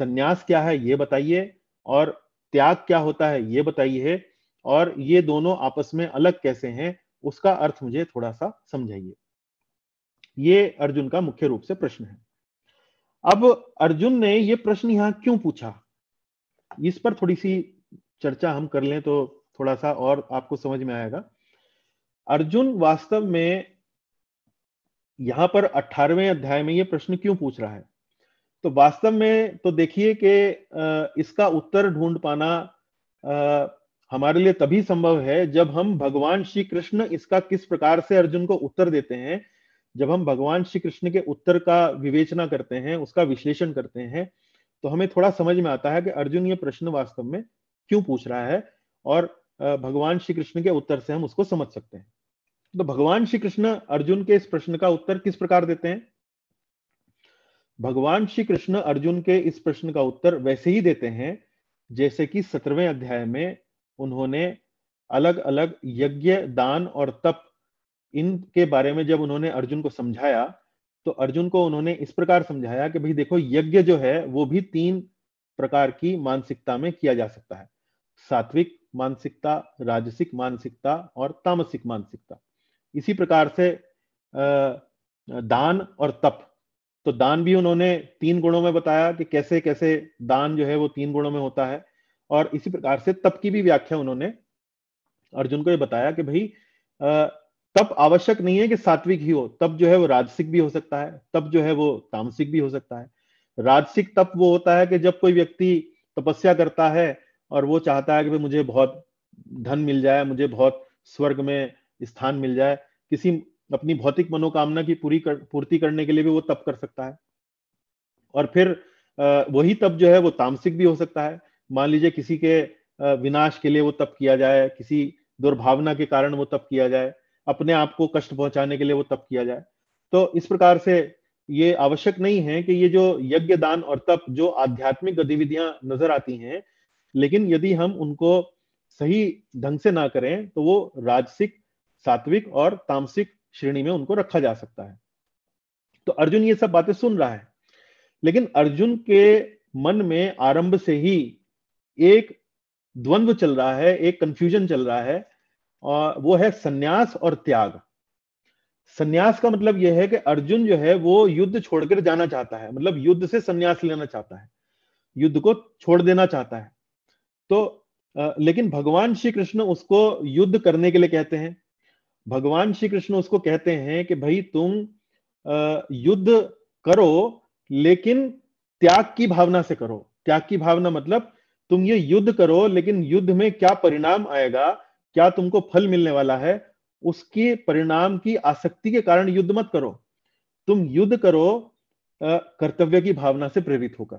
सन्यास क्या है ये बताइए और त्याग क्या होता है ये बताइए और ये दोनों आपस में अलग कैसे हैं, उसका अर्थ मुझे थोड़ा सा समझाइए। ये अर्जुन का मुख्य रूप से प्रश्न है। अब अर्जुन ने ये प्रश्न यहाँ क्यों पूछा? इस पर थोड़ी सी चर्चा हम कर लें तो थोड़ा सा और आपको समझ में आएगा। अर्जुन वास्तव में यहाँ पर अठारहवें अध्याय में ये प्रश्न क्यों पूछ रहा है? तो वास्तव में तो देखिए कि इसका उत्तर ढूंढ पाना हमारे लिए तभी संभव है जब हम भगवान श्री कृष्ण इसका किस प्रकार से अर्जुन को उत्तर देते हैं? जब हम भगवान श्री कृष्ण के उत्तर का विवेचना करते हैं, उसका विश्लेषण करते हैं तो हमें थोड़ा समझ में आता है कि अर्जुन ये प्रश्न वास्तव में क्यों पूछ रहा है और भगवान श्री कृष्ण के उत्तर से हम उसको समझ सकते हैं। तो भगवान श्री कृष्ण अर्जुन के इस प्रश्न का उत्तर किस प्रकार देते हैं? भगवान श्री कृष्ण अर्जुन के इस प्रश्न का उत्तर वैसे ही देते हैं, जैसे कि सत्रहवें अध्याय में उन्होंने अलग अलग यज्ञ, दान और तप इनके बारे में जब उन्होंने अर्जुन को समझाया तो अर्जुन को उन्होंने इस प्रकार समझाया कि भाई देखो, यज्ञ जो है, वो भी तीन प्रकार की मानसिकता में किया जा सकता है। सात्विक मानसिकता, राजसिक मानसिकता और तामसिक मानसिकता। इसी प्रकार से दान और तप। तो दान भी उन्होंने तीन गुणों में बताया कि कैसे कैसे दान जो है वो तीन गुणों में होता है। और इसी प्रकार से तप की भी व्याख्या उन्होंने। अर्जुन को ये बताया कि भाई तप आवश्यक नहीं है कि सात्विक ही हो। तप जो है वो राजसिक भी हो सकता है, तप जो है वो तामसिक भी हो सकता है। राजसिक तप वो होता है कि जब कोई व्यक्ति तपस्या करता है और वो चाहता है कि भाई मुझे बहुत धन मिल जाए, मुझे बहुत स्वर्ग में स्थान मिल जाए किसी अपनी भौतिक मनोकामना की पूरी कर, पूर्ति करने के लिए भी वो तप कर सकता है। और फिर वही तप जो है वो तामसिक भी हो सकता है। मान लीजिए किसी के विनाश के लिए वो तप किया जाए किसी दुर्भावना के कारण वो तप किया जाए अपने आप को कष्ट पहुँचाने के लिए वो तप किया जाए। तो इस प्रकार से ये आवश्यक नहीं है कि ये जो यज्ञ दान और तप जो आध्यात्मिक गतिविधियाँ नज़र आती हैं लेकिन यदि हम उनको सही ढंग से ना करें तो वो राजसिक सात्विक और तामसिक श्रेणी में उनको रखा जा सकता है। तो अर्जुन ये सब बातें सुन रहा है, लेकिन अर्जुन के मन में आरंभ से ही एक द्वंद्व चल रहा है, एक कंफ्यूजन चल रहा है, और वो है सन्यास और त्याग। सन्यास का मतलब यह है कि अर्जुन जो है वो युद्ध छोड़कर जाना चाहता है मतलब युद्ध से सन्यास लेना चाहता है, युद्ध को छोड़ देना चाहता है। तो लेकिन भगवान श्री कृष्ण उसको युद्ध करने के लिए कहते हैं। भगवान श्री कृष्ण उसको कहते हैं कि भाई तुम युद्ध करो, लेकिन त्याग की भावना से करो। त्याग की भावना मतलब तुम ये युद्ध करो, लेकिन युद्ध में क्या परिणाम आएगा, क्या तुमको फल मिलने वाला है, उसके परिणाम की आसक्ति के कारण युद्ध मत करो। तुम युद्ध करो कर्तव्य की भावना से प्रेरित होकर।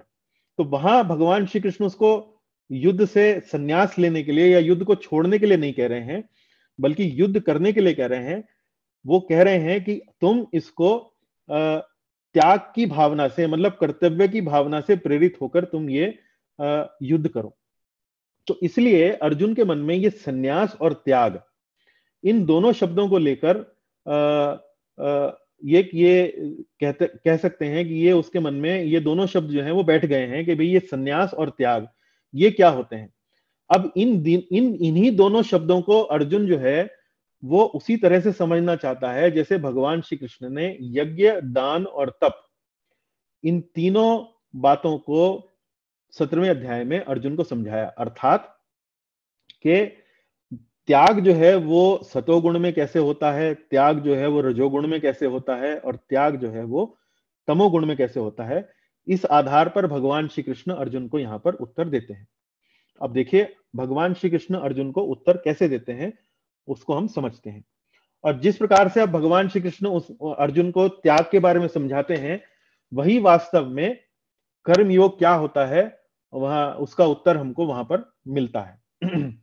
तो वहाँ भगवान श्री कृष्ण उसको युद्ध से संन्यास लेने के लिए या युद्ध को छोड़ने के लिए नहीं कह रहे हैं। बल्कि युद्ध करने के लिए कह रहे हैं, वो कह रहे हैं कि तुम इसको त्याग की भावना से मतलब कर्तव्य की भावना से प्रेरित होकर तुम ये युद्ध करो। तो इसलिए अर्जुन के मन में ये सन्यास और त्याग, इन दोनों शब्दों को लेकर ये ये कहते, कह सकते हैं कि ये उसके मन में, ये दोनों शब्द जो हैं वो बैठ गए हैं कि भाई ये सन्यास और त्याग, ये क्या होते हैं? अब इन दिन, इन, इन्हीं दोनों शब्दों को अर्जुन जो है, वो उसी तरह से समझना चाहता है, जैसे भगवान श्री कृष्ण ने यज्ञ, दान और तप। इन तीनों बातों को सत्रहवें अध्याय में अर्जुन को समझाया। अर्थात के त्याग जो है, वो सतोगुण में कैसे होता है, त्याग जो है, वो रजोगुण में कैसे होता है, और त्याग जो है, वो तमोगुण में कैसे होता है, इस आधार पर भगवान श्री कृष्ण अर्जुन को यहाँ पर उत्तर देते हैं। अब देखिए, भगवान श्री कृष्ण अर्जुन को उत्तर कैसे देते हैं, उसको हम समझते हैं। और जिस प्रकार से अब भगवान श्री कृष्ण उस, अर्जुन को त्याग के बारे में समझाते हैं, वही वास्तव में कर्म योग क्या होता है, वहाँ, उसका उत्तर हमको वहाँ पर मिलता है। *clears throat*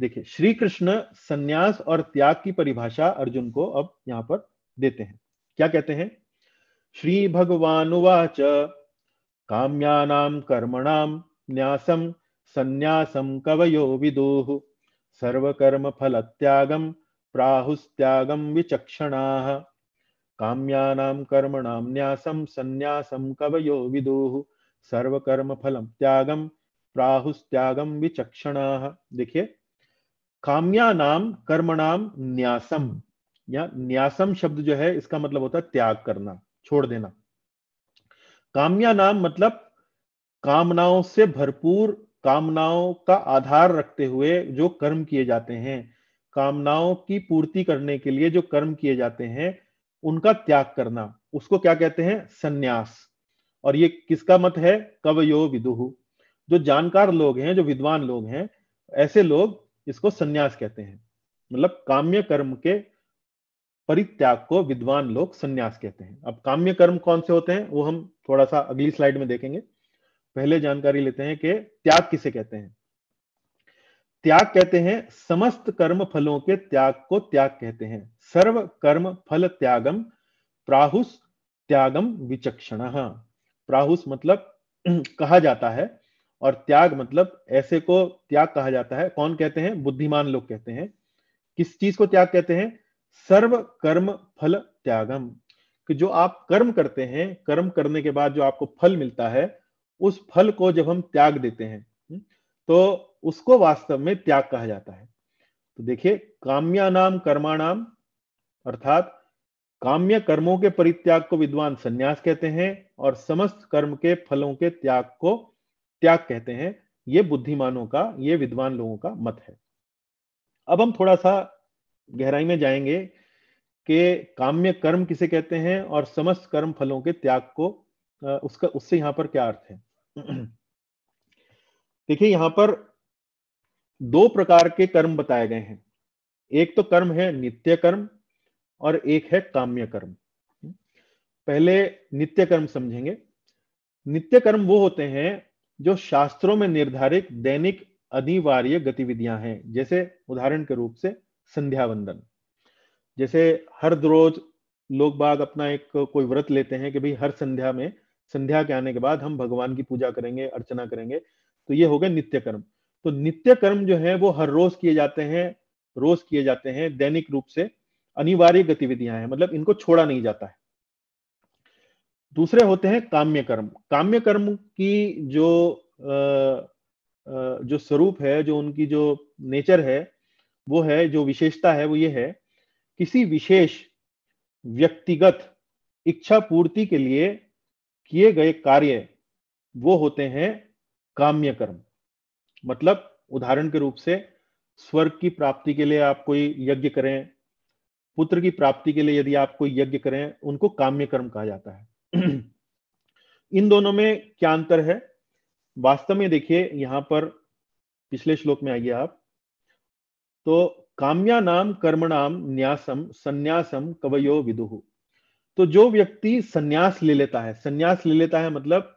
देखिए श्री कृष्ण संन्यास और त्याग की परिभाषा अर्जुन को अब यहाँ पर देते हैं। क्या कहते हैं? श्री भगवान उवाच काम्यानाम कर्मणाम न्यासम संन्यासम कवयो विदुः। त्यागम प्राहुस्त्यागम विचक्षणाः। काम्यानाम कर्मणाम न्यासम संन्यासम कवयो विदुः। सर्वकर्म फलम त्यागम प्राहुस्त्यागम विचक्षणाः। देखिए काम्या नाम कर्मणाम न्यासम या न्यासम शब्द जो है, इसका मतलब होता है त्याग करना, छोड़ देना। काम्या नाम मतलब कामनाओं से भरपूर कामनाओं का आधार रखते हुए जो कर्म किए जाते हैं, कामनाओं की पूर्ति करने के लिए जो कर्म किए जाते हैं, उनका त्याग करना। उसको क्या कहते हैं? संन्यास। और ये किसका मत है? कवयो विदुहु जो जानकार लोग हैं, जो विद्वान लोग हैं, ऐसे लोग इसको संन्यास कहते हैं। मतलब काम्य कर्म के परित्याग को विद्वान लोग संन्यास कहते हैं। अब काम्य कर्म कौन से होते हैं? वो हम थोड़ा सा अगली स्लाइड में देखेंगे। पहले जानकारी लेते हैं कि त्याग किसे कहते हैं। त्याग कहते हैं, समस्त कर्म फलों के त्याग को त्याग कहते हैं। सर्व कर्म फल त्यागम, प्राहुस त्यागम विचक्षण। प्राहुस मतलब *clears throat* कहा जाता है और त्याग मतलब ऐसे को त्याग कहा जाता है। कौन कहते हैं? बुद्धिमान लोग कहते हैं। किस चीज़ को त्याग कहते हैं? सर्व कर्म फल त्यागम। कि जो आप कर्म करते हैं, कर्म करने के बाद जो आपको फल मिलता है उस फल को जब हम त्याग देते हैं हम्म, तो उसको वास्तव में त्याग कहा जाता है। तो देखिए काम्या नाम कर्माणाम अर्थात काम्य कर्मों के परित्याग को विद्वान संन्यास कहते हैं और समस्त कर्म के फलों के त्याग को त्याग कहते हैं। ये बुद्धिमानों का ये विद्वान लोगों का मत है। अब हम थोड़ा सा गहराई में जाएँगे कि काम्य कर्म किसे कहते हैं और समस्त कर्म फलों के त्याग को उसका, उससे यहाँ पर क्या अर्थ है? *clears throat* देखिए, यहाँ पर दो प्रकार के कर्म बताए गए हैं। एक तो कर्म है नित्य कर्म और एक है काम्य कर्म। पहले नित्य कर्म समझेंगे। नित्य कर्म वो होते हैं जो शास्त्रों में निर्धारित दैनिक अनिवार्य गतिविधियाँ हैं। जैसे उदाहरण के रूप से संध्या वंदन। जैसे हर रोज लोग बाग अपना एक कोई व्रत लेते हैं कि भाई हर संध्या में संध्या के आने के बाद हम भगवान की पूजा करेंगे अर्चना करेंगे तो ये हो गए नित्य कर्म। तो नित्य कर्म जो है वो हर रोज किए जाते हैं रोज किए जाते हैं दैनिक रूप से अनिवार्य गतिविधियाँ हैं मतलब इनको छोड़ा नहीं जाता है। दूसरे होते हैं काम्य कर्म। काम्य कर्म की जो आ, जो स्वरूप है जो उनकी जो नेचर है वो है जो विशेषता है वो ये है किसी विशेष व्यक्तिगत इच्छा पूर्ति के लिए किए गए कार्य वो होते हैं काम्य कर्म मतलब उदाहरण के रूप से स्वर्ग की प्राप्ति के लिए आप कोई यज्ञ करें, पुत्र की प्राप्ति के लिए यदि आप कोई यज्ञ करें, उनको काम्य कर्म कहा जाता है। *clears throat* इन दोनों में क्या अंतर है? वास्तव में देखिए, यहाँ पर पिछले श्लोक में आइए आप। तो काम्या नाम कर्मणाम न्यासम संन्यासम कवयो विदुहु तो जो व्यक्ति संन्यास ले लेता है, संन्यास ले लेता है मतलब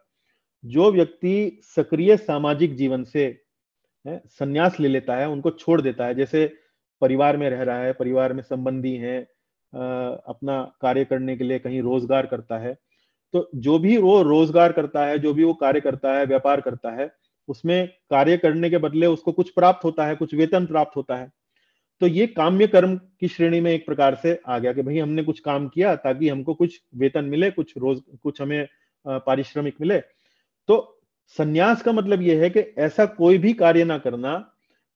जो व्यक्ति सक्रिय सामाजिक जीवन से संन्यास ले लेता है, उनको छोड़ देता है। जैसे परिवार में रह रहा है, परिवार में संबंधी है अपना कार्य करने के लिए कहीं रोज़गार करता है तो जो भी वो रोज़गार करता है, जो भी वो कार्य करता है, व्यापार करता है, उसमें कार्य करने के बदले उसको कुछ प्राप्त होता है, कुछ वेतन प्राप्त होता है। तो ये काम्य कर्म की श्रेणी में एक प्रकार से आ गया कि भाई हमने कुछ काम किया ताकि हमको कुछ वेतन मिले कुछ रोज कुछ हमें पारिश्रमिक मिले। तो सन्यास का मतलब यह है कि ऐसा कोई भी कार्य ना करना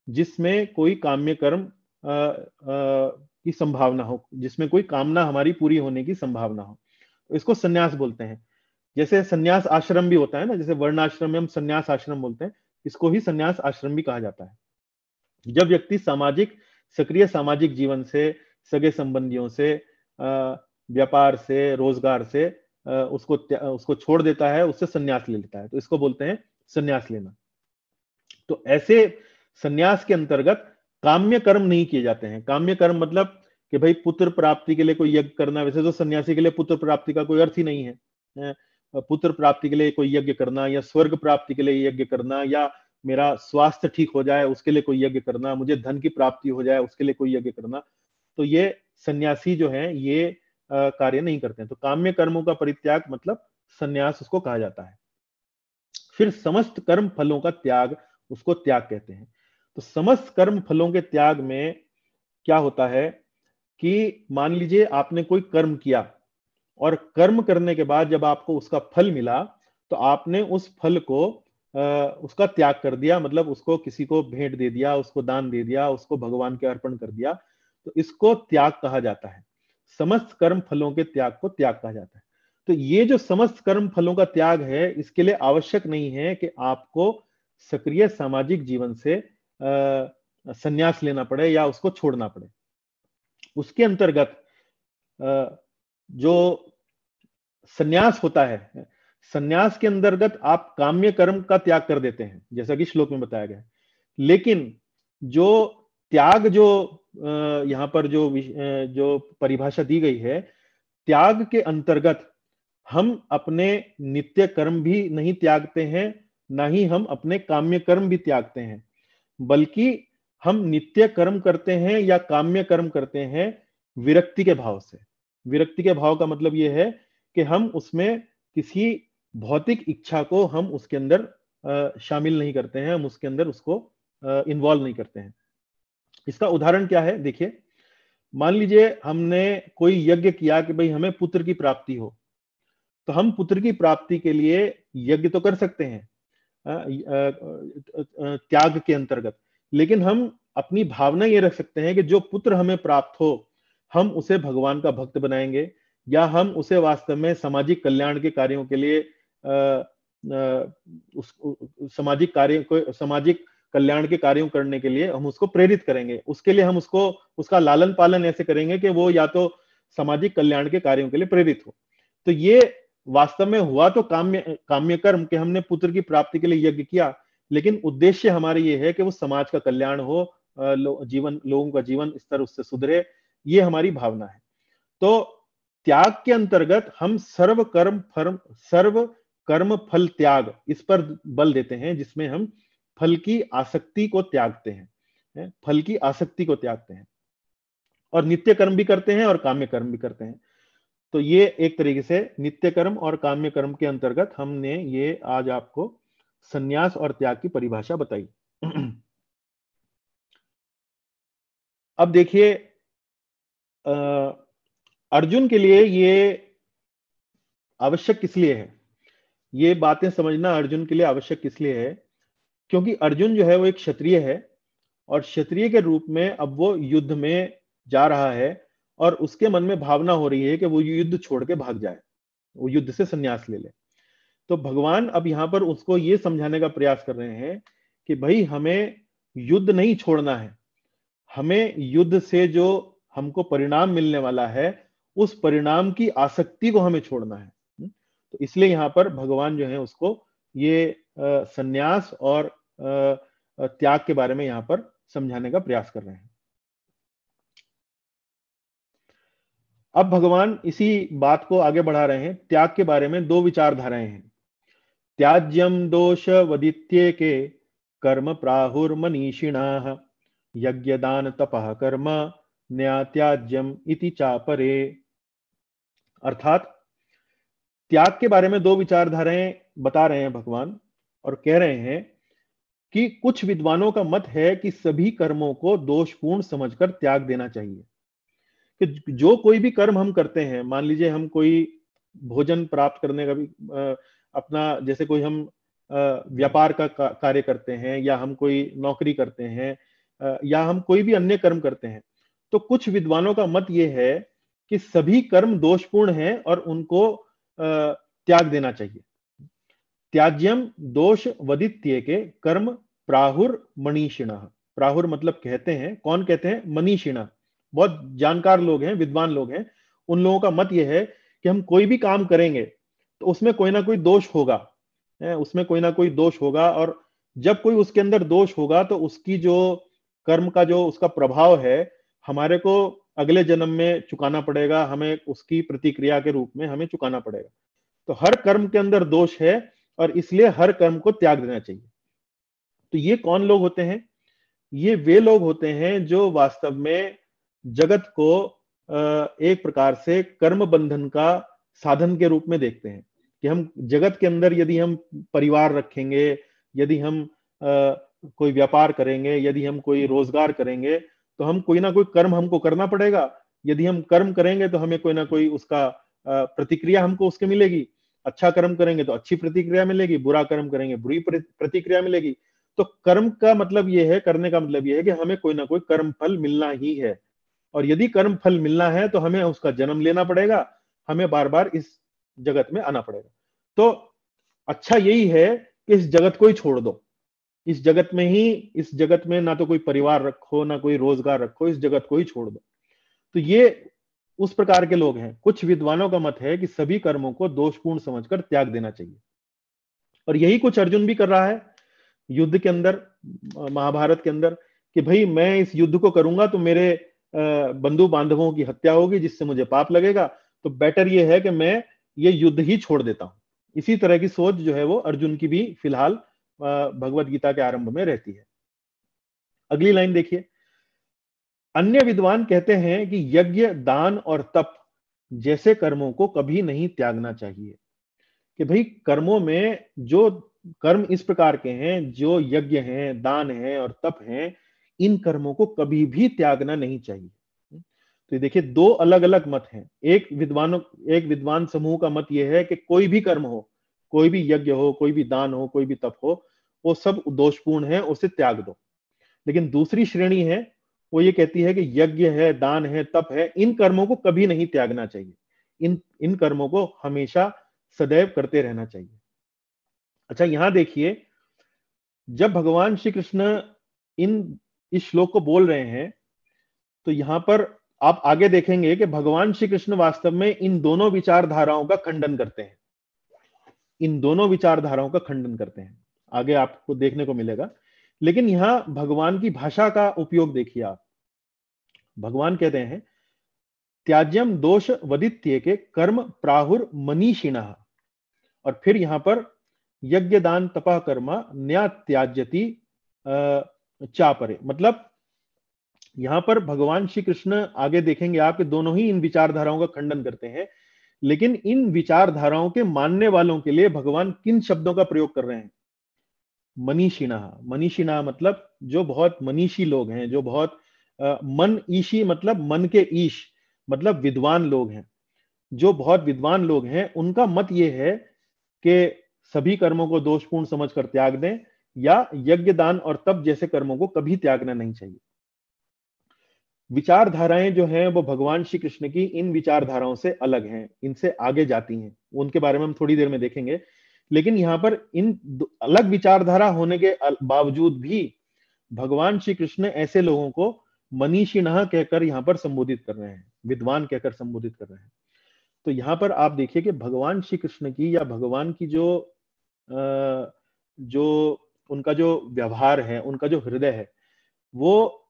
जिसमें कोई काम्य कर्म आ, आ, की संभावना हो जिसमें कोई कामना हमारी पूरी होने की संभावना हो। इसको सन्यास बोलते हैं। जैसे सन्यास आश्रम भी होता है ना जैसे वर्ण आश्रम में हम सन्यास आश्रम बोलते हैं इसको ही सन्यास आश्रम भी कहा जाता है। जब व्यक्ति सामाजिक सक्रिय सामाजिक जीवन से, सगे संबंधियों से व्यापार से, रोज़गार से उसको उसको छोड़ देता है, उससे संन्यास ले लेता है। तो इसको बोलते हैं संन्यास लेना। तो ऐसे संन्यास के अंतर्गत काम्य कर्म नहीं किए जाते हैं। काम्य कर्म मतलब कि भाई पुत्र प्राप्ति के लिए कोई यज्ञ करना। वैसे तो सन्यासी के लिए पुत्र प्राप्ति का कोई अर्थ ही नहीं है, पुत्र प्राप्ति के लिए कोई यज्ञ करना या स्वर्ग प्राप्ति के लिए यज्ञ करना या मेरा स्वास्थ्य ठीक हो जाए, उसके लिए कोई यज्ञ करना, मुझे धन की प्राप्ति हो जाए, उसके लिए कोई यज्ञ करना तो ये सन्यासी जो है, ये कार्य नहीं करते हैं। तो काम्य कर्मों का परित्याग मतलब सन्यास उसको कहा जाता है। फिर समस्त कर्म फलों का त्याग उसको त्याग कहते हैं। तो समस्त कर्म फलों के त्याग में क्या होता है कि मान लीजिए आपने कोई कर्म किया और कर्म करने के बाद जब आपको उसका फल मिला तो आपने उस फल को उसका त्याग कर दिया मतलब उसको किसी को भेंट दे दिया, उसको दान दे दिया, उसको भगवान के अर्पण कर दिया तो इसको त्याग कहा जाता है। समस्त कर्म फलों के त्याग को त्याग कहा जाता है। तो ये जो समस्त कर्म फलों का त्याग है, इसके लिए आवश्यक नहीं है कि आपको सक्रिय सामाजिक जीवन से संन्यास लेना पड़े या उसको छोड़ना पड़े। उसके अंतर्गत जो संन्यास होता है संन्यास के अंतर्गत आप काम्य कर्म का त्याग कर देते हैं, जैसा कि श्लोक में बताया गया लेकिन जो त्याग जो यहाँ पर जो जो परिभाषा दी गई है, त्याग के अंतर्गत हम अपने नित्य कर्म भी नहीं त्यागते हैं, ना ही हम अपने काम्य कर्म भी त्यागते हैं, बल्कि हम नित्य कर्म करते हैं या काम्य कर्म करते हैं विरक्ति के भाव से। विरक्ति के भाव का मतलब यह है कि हम उसमें किसी भौतिक इच्छा को हम उसके अंदर शामिल नहीं करते हैं, हम उसके अंदर उसको इन्वॉल्व नहीं करते हैं। इसका उदाहरण क्या है? देखिए, मान लीजिए हमने कोई यज्ञ किया कि भाई हमें पुत्र की प्राप्ति हो तो हम पुत्र की प्राप्ति के लिए यज्ञ तो कर सकते हैं त्याग के अंतर्गत, लेकिन हम अपनी भावना ये रख सकते हैं कि जो पुत्र हमें प्राप्त हो, हम उसे भगवान का भक्त बनाएँगे, या हम उसे वास्तव में सामाजिक कल्याण के कार्यों के लिए उस सामाजिक कार्य को सामाजिक कल्याण के कार्यों करने के लिए हम उसको प्रेरित करेंगे। उसके लिए हम उसको उसका लालन पालन ऐसे करेंगे कि वो या तो सामाजिक कल्याण के कार्यों के लिए प्रेरित हो। तो ये वास्तव में हुआ तो काम्य काम्य कर्म के हमने पुत्र की प्राप्ति के लिए यज्ञ किया लेकिन उद्देश्य हमारे ये है कि वो समाज का कल्याण हो लो, जीवन लोगों का जीवन स्तर उससे सुधरे ये हमारी भावना है। तो त्याग के अंतर्गत हम सर्व कर्म फर्म सर्व कर्म, फल, त्याग, इस पर बल देते हैं, जिसमें हम फल की आसक्ति को त्यागते हैं फल की आसक्ति को त्यागते हैं। और नित्य कर्म भी करते हैं और काम्य कर्म भी करते हैं। तो ये एक तरीके से नित्य कर्म और काम्य कर्म के अंतर्गत हमने ये आज आपको सन्यास और त्याग की परिभाषा बताई। *clears throat* अब देखिए अर्जुन के लिए ये आवश्यक किस लिए है? ये बातें समझना अर्जुन के लिए आवश्यक किस लिए है क्योंकि अर्जुन जो है वो एक क्षत्रिय है और क्षत्रिय के रूप में अब वो युद्ध में जा रहा है और उसके मन में भावना हो रही है कि वो युद्ध छोड़ के भाग जाए, वो युद्ध से संन्यास ले ले तो भगवान अब यहाँ पर उसको ये समझाने का प्रयास कर रहे हैं कि भाई हमें युद्ध नहीं छोड़ना है, हमें युद्ध से जो हमको परिणाम मिलने वाला है, उस परिणाम की आसक्ति को हमें छोड़ना है? तो इसलिए यहाँ पर भगवान जो है उसको ये संन्यास और त्याग के बारे में यहाँ पर समझाने का प्रयास कर रहे हैं। अब भगवान इसी बात को आगे बढ़ा रहे हैं। त्याग के बारे में दो विचारधाराएँ हैं। त्याज्यम दोष वदित्य के कर्म प्राहुर्मनीषिण यज्ञ दान तपह कर्म, न्यात्याज्यम इति चापरे। अर्थात त्याग के बारे में दो विचारधाराएँ बता रहे हैं भगवान और कह रहे हैं कि कुछ विद्वानों का मत है कि सभी कर्मों को दोषपूर्ण समझकर त्याग देना चाहिए। कि जो कोई भी कर्म हम करते हैं, मान लीजिए हम कोई भोजन प्राप्त करने का भी अपना जैसे कोई हम व्यापार का कार्य करते हैं या हम कोई नौकरी करते हैं या हम कोई भी अन्य कर्म करते हैं तो कुछ विद्वानों का मत ये है कि सभी कर्म दोषपूर्ण हैं और उनको त्याग देना चाहिए। त्याज्यम दोष वदित्य के कर्म प्राहुर मनीषिण। प्राहुर मतलब कहते हैं, कौन कहते हैं? मनीषिणा। बहुत जानकार लोग हैं, विद्वान लोग हैं। उन लोगों का मत यह है कि हम कोई भी काम करेंगे तो उसमें कोई ना कोई दोष होगा। उसमें कोई ना कोई दोष होगा और जब कोई उसके अंदर दोष होगा तो उसकी जो कर्म का जो उसका प्रभाव है, हमारे को अगले जन्म में चुकाना पड़ेगा हमें उसकी प्रतिक्रिया के रूप में हमें चुकाना पड़ेगा। तो हर कर्म के अंदर दोष है और इसलिए हर कर्म को त्याग देना चाहिए। तो ये कौन लोग होते हैं? ये वे लोग होते हैं जो वास्तव में जगत को एक प्रकार से कर्म बंधन का साधन के रूप में देखते हैं। कि हम जगत के अंदर यदि हम परिवार रखेंगे यदि हम कोई व्यापार करेंगे यदि हम कोई रोज़गार करेंगे तो हम कोई ना कोई कर्म हमको करना पड़ेगा। यदि हम कर्म करेंगे तो हमें कोई ना कोई उसका प्रतिक्रिया हमको उसके मिलेगी। अच्छा कर्म करेंगे तो अच्छी प्रतिक्रिया मिलेगी, बुरा कर्म करेंगे, बुरी प्रतिक्रिया मिलेगी। तो कर्म का मतलब ये है, करने का मतलब यह है कि हमें कोई ना कोई कर्म फल मिलना ही है। और यदि कर्म फल मिलना है तो हमें उसका जन्म लेना पड़ेगा, हमें बार बार इस जगत में आना पड़ेगा। तो अच्छा यही है कि इस जगत को ही छोड़ दो। इस जगत में ही, इस जगत में ना तो कोई परिवार रखो, ना कोई रोज़गार रखो, इस जगत को ही छोड़ दो। तो ये उस प्रकार के लोग हैं। कुछ विद्वानों का मत है कि सभी कर्मों को दोषपूर्ण समझकर त्याग देना चाहिए। और यही कुछ अर्जुन भी कर रहा है, युद्ध के अंदर, महाभारत के अंदर, कि भाई मैं इस युद्ध को करूँगा तो मेरे बंधु बांधवों की हत्या होगी, जिससे मुझे पाप लगेगा। तो बेटर ये है कि मैं ये युद्ध ही छोड़ देता हूँ। इसी तरह की सोच जो है वो अर्जुन की भी फ़िलहाल भगवत गीता के आरंभ में रहती है। अगली लाइन देखिए। अन्य विद्वान कहते हैं कि यज्ञ, दान और तप जैसे कर्मों को कभी नहीं त्यागना चाहिए। कि भाई, कर्मों में जो कर्म इस प्रकार के हैं, जो यज्ञ हैं, दान है और तप हैं, इन कर्मों को कभी भी त्यागना नहीं चाहिए। तो देखिए, दो अलग अलग मत हैं। एक विद्वानों, एक विद्वान समूह का मत यह है कि कोई भी कर्म हो कोई भी यज्ञ हो, कोई भी दान हो, कोई भी तप हो, वो सब दोषपूर्ण है, उसे त्याग दो। लेकिन दूसरी श्रेणी है, वो ये कहती है कि यज्ञ है, दान है, तप है, इन कर्मों को कभी नहीं त्यागना चाहिए। इन इन कर्मों को हमेशा सदैव करते रहना चाहिए। अच्छा यहाँ देखिए, जब भगवान श्री कृष्ण इन, इस श्लोक को बोल रहे हैं तो यहाँ पर आप आगे देखेंगे कि भगवान श्री कृष्ण वास्तव में इन दोनों विचारधाराओं का खंडन करते हैं। इन दोनों विचारधाराओं का खंडन करते हैं। आगे आपको देखने को मिलेगा। लेकिन यहाँ भगवान की भाषा का उपयोग देखिए आप। भगवान कहते हैं त्याज्यम दोष वदित्य के कर्म प्राहुर मनीषिण। और फिर यहाँ पर यज्ञ दान तपा कर्मा न्या त्याज्यति चापरे। मतलब यहाँ पर भगवान श्री कृष्ण आगे देखेंगे आप दोनों ही इन विचारधाराओं का खंडन करते हैं। लेकिन इन विचारधाराओं के मानने वालों के लिए भगवान किन शब्दों का प्रयोग कर रहे हैं? मनीषिणा। मनीषिणा मतलब जो बहुत मनीषी लोग हैं जो बहुत आ, मन ईशी मतलब मन के ईश मतलब विद्वान लोग हैं। जो बहुत विद्वान लोग हैं उनका मत ये है कि सभी कर्मों को दोषपूर्ण समझकर त्याग दें या यज्ञ दान और तप जैसे कर्मों को कभी त्यागना नहीं चाहिए। विचारधाराएँ जो हैं, वो भगवान श्री कृष्ण की इन विचारधाराओं से अलग हैं, इनसे आगे जाती हैं। उनके बारे में हम थोड़ी देर में देखेंगे। लेकिन यहाँ पर इन अलग विचारधारा होने के बावजूद भी भगवान श्री कृष्ण ऐसे लोगों को मनीषी मनीषिण कहकर यहाँ पर संबोधित कर रहे हैं, विद्वान कहकर संबोधित कर रहे हैं। तो यहाँ पर आप देखिए कि भगवान श्री कृष्ण की या भगवान की जो जो उनका जो व्यवहार है, उनका जो हृदय है, वो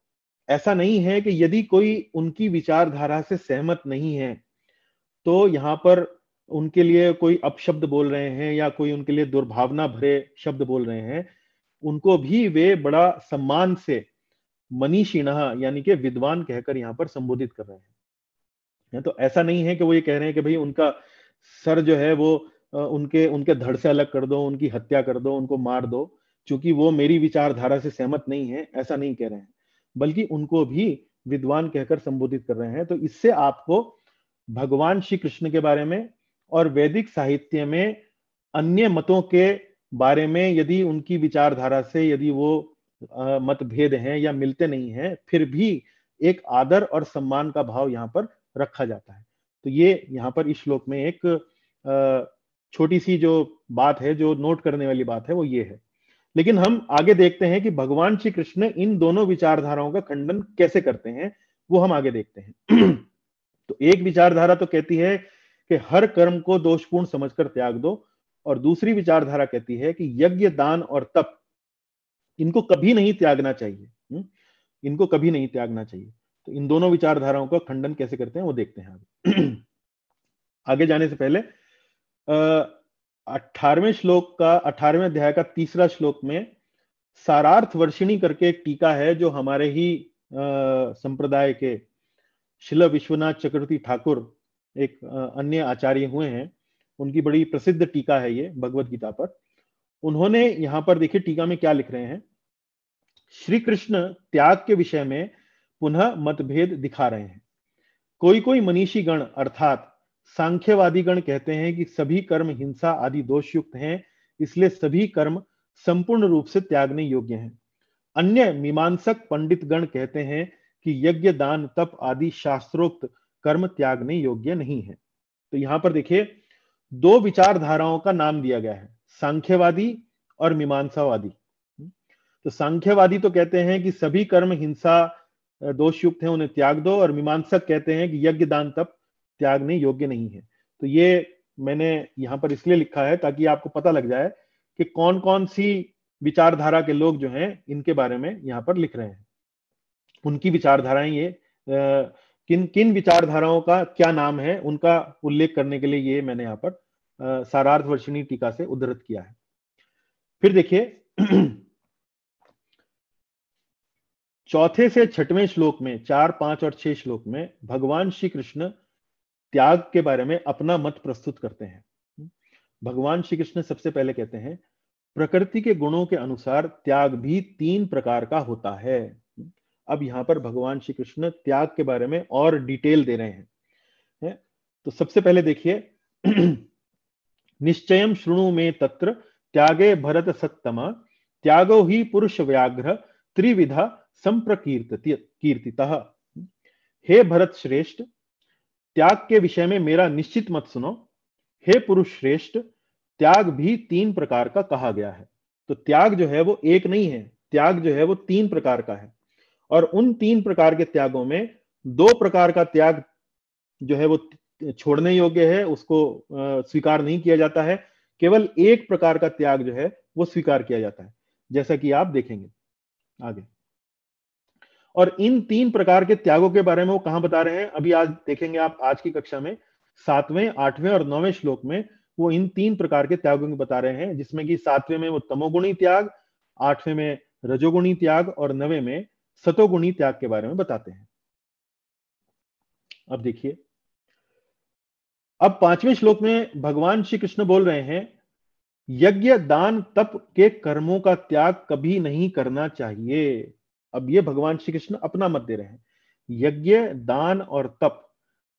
ऐसा नहीं है कि यदि कोई उनकी विचारधारा से सहमत नहीं है तो यहाँ पर उनके लिए कोई अपशब्द बोल रहे हैं या कोई उनके लिए दुर्भावना भरे शब्द बोल रहे हैं, उनको भी वे बड़ा सम्मान से मनीषिण यानी कि विद्वान कहकर यहाँ पर संबोधित कर रहे हैं। तो ऐसा नहीं है कि वो ये कह रहे हैं कि भाई उनका सर जो है वो उनके उनके धड़ से अलग कर दो, उनकी हत्या कर दो, उनको मार दो क्योंकि वो मेरी विचारधारा से सहमत नहीं है, ऐसा नहीं कह रहे हैं। बल्कि उनको भी विद्वान कहकर संबोधित कर रहे हैं। तो इससे आपको भगवान श्री कृष्ण के बारे में और वैदिक साहित्य में अन्य मतों के बारे में यदि उनकी विचारधारा से यदि वो मतभेद हैं या मिलते नहीं हैं, फिर भी एक आदर और सम्मान का भाव यहाँ पर रखा जाता है। तो ये यहाँ पर इस श्लोक में एक छोटी सी जो बात है, जो नोट करने वाली बात है, वो ये है। लेकिन हम आगे देखते हैं कि भगवान श्री कृष्ण इन दोनों विचारधाराओं का खंडन कैसे करते हैं, वो हम आगे देखते हैं। *clears throat* तो एक विचारधारा तो कहती है कि हर कर्म को दोषपूर्ण समझकर त्याग दो, और दूसरी विचारधारा कहती है कि यज्ञ, दान और तप, इनको कभी नहीं त्यागना चाहिए। हम्म? इनको कभी नहीं त्यागना चाहिए। तो इन दोनों विचारधाराओं का खंडन कैसे करते हैं, वो देखते हैं आगे। *clears throat* आगे जाने से पहले अठारहवें श्लोक का, अठारहवें अध्याय का तीसरा श्लोक में सारार्थ वर्षिणी करके एक टीका है जो हमारे ही संप्रदाय के शिल विश्वनाथ चक्रवर्ती ठाकुर एक अन्य आचार्य हुए हैं। उनकी बड़ी प्रसिद्ध टीका है ये, भगवत गीता पर। उन्होंने यहाँ पर देखिए टीका में क्या लिख रहे हैं। श्री कृष्ण त्याग के विषय में पुनः मतभेद दिखा रहे हैं। कोई कोई मनीषी गण अर्थात सांख्यवादी गण कहते हैं कि सभी कर्म हिंसा आदि दोष युक्त हैं, इसलिए सभी कर्म संपूर्ण रूप से त्यागने योग्य हैं। अन्य मीमांसक पंडित गण कहते हैं कि यज्ञ, दान, तप आदि शास्त्रोक्त कर्म त्यागने योग्य नहीं है। तो यहाँ पर देखिए, दो विचारधाराओं का नाम दिया गया है, सांख्यवादी और मीमांसावादी। तो सांख्यवादी तो कहते हैं कि सभी कर्म हिंसा दोष युक्त है, उन्हें त्याग दो, और मीमांसक कहते हैं कि यज्ञ, दान, तप त्यागने योग्य नहीं है। तो ये मैंने यहाँ पर इसलिए लिखा है ताकि आपको पता लग जाए कि कौन कौन सी विचारधारा के लोग जो हैं इनके बारे में यहाँ पर लिख रहे हैं। उनकी विचारधाराएँ ये आ, किन किन विचारधाराओं का क्या नाम है उनका उल्लेख करने के लिए ये मैंने यहाँ पर सारार्थ वर्षिणी टीका से उद्धृत किया है। फिर देखिए *clears throat* चौथे से छठवें श्लोक में चार पाँच और छह श्लोक में भगवान श्री कृष्ण त्याग के बारे में अपना मत प्रस्तुत करते हैं। भगवान श्री कृष्ण सबसे पहले कहते हैं, प्रकृति के गुणों के अनुसार त्याग भी तीन प्रकार का होता है। अब यहाँ पर भगवान श्री कृष्ण त्याग के बारे में और डिटेल दे रहे हैं। है? तो सबसे पहले देखिए निश्चयम श्रृणु में तत्र त्यागे भरत सत्तम, त्यागो ही पुरुष व्याघ्र त्रिविधा संप्रकीर्तित हे भरत श्रेष्ठ त्याग के विषय में मेरा निश्चित मत सुनो। हे पुरुष श्रेष्ठ, त्याग भी तीन प्रकार का कहा गया है। तो त्याग जो है वो एक नहीं है, त्याग जो है वो तीन प्रकार का है। और उन तीन प्रकार के त्यागों में दो प्रकार का त्याग जो है वो छोड़ने योग्य है, उसको स्वीकार नहीं किया जाता है। केवल एक प्रकार का त्याग जो है वो स्वीकार किया जाता है। जैसा कि आप देखेंगे। आगे। और इन तीन प्रकार के त्यागों के बारे में वो कहा बता रहे हैं, अभी आज देखेंगे आप आज की कक्षा में, सातवें, आठवें और नौवें श्लोक में वो इन तीन प्रकार के त्यागों को बता रहे हैं, जिसमें कि सातवें में वो तमोगुणी त्याग, आठवें में रजोगुणी त्याग और नवे में सतोगुणी त्याग के बारे में बताते हैं। अब देखिए, अब पाँचवें श्लोक में भगवान श्री कृष्ण बोल रहे हैं, यज्ञ दान तप के कर्मों का त्याग कभी नहीं करना चाहिए। अब ये भगवान श्री कृष्ण अपना मत दे रहे हैं। यज्ञ, दान और तप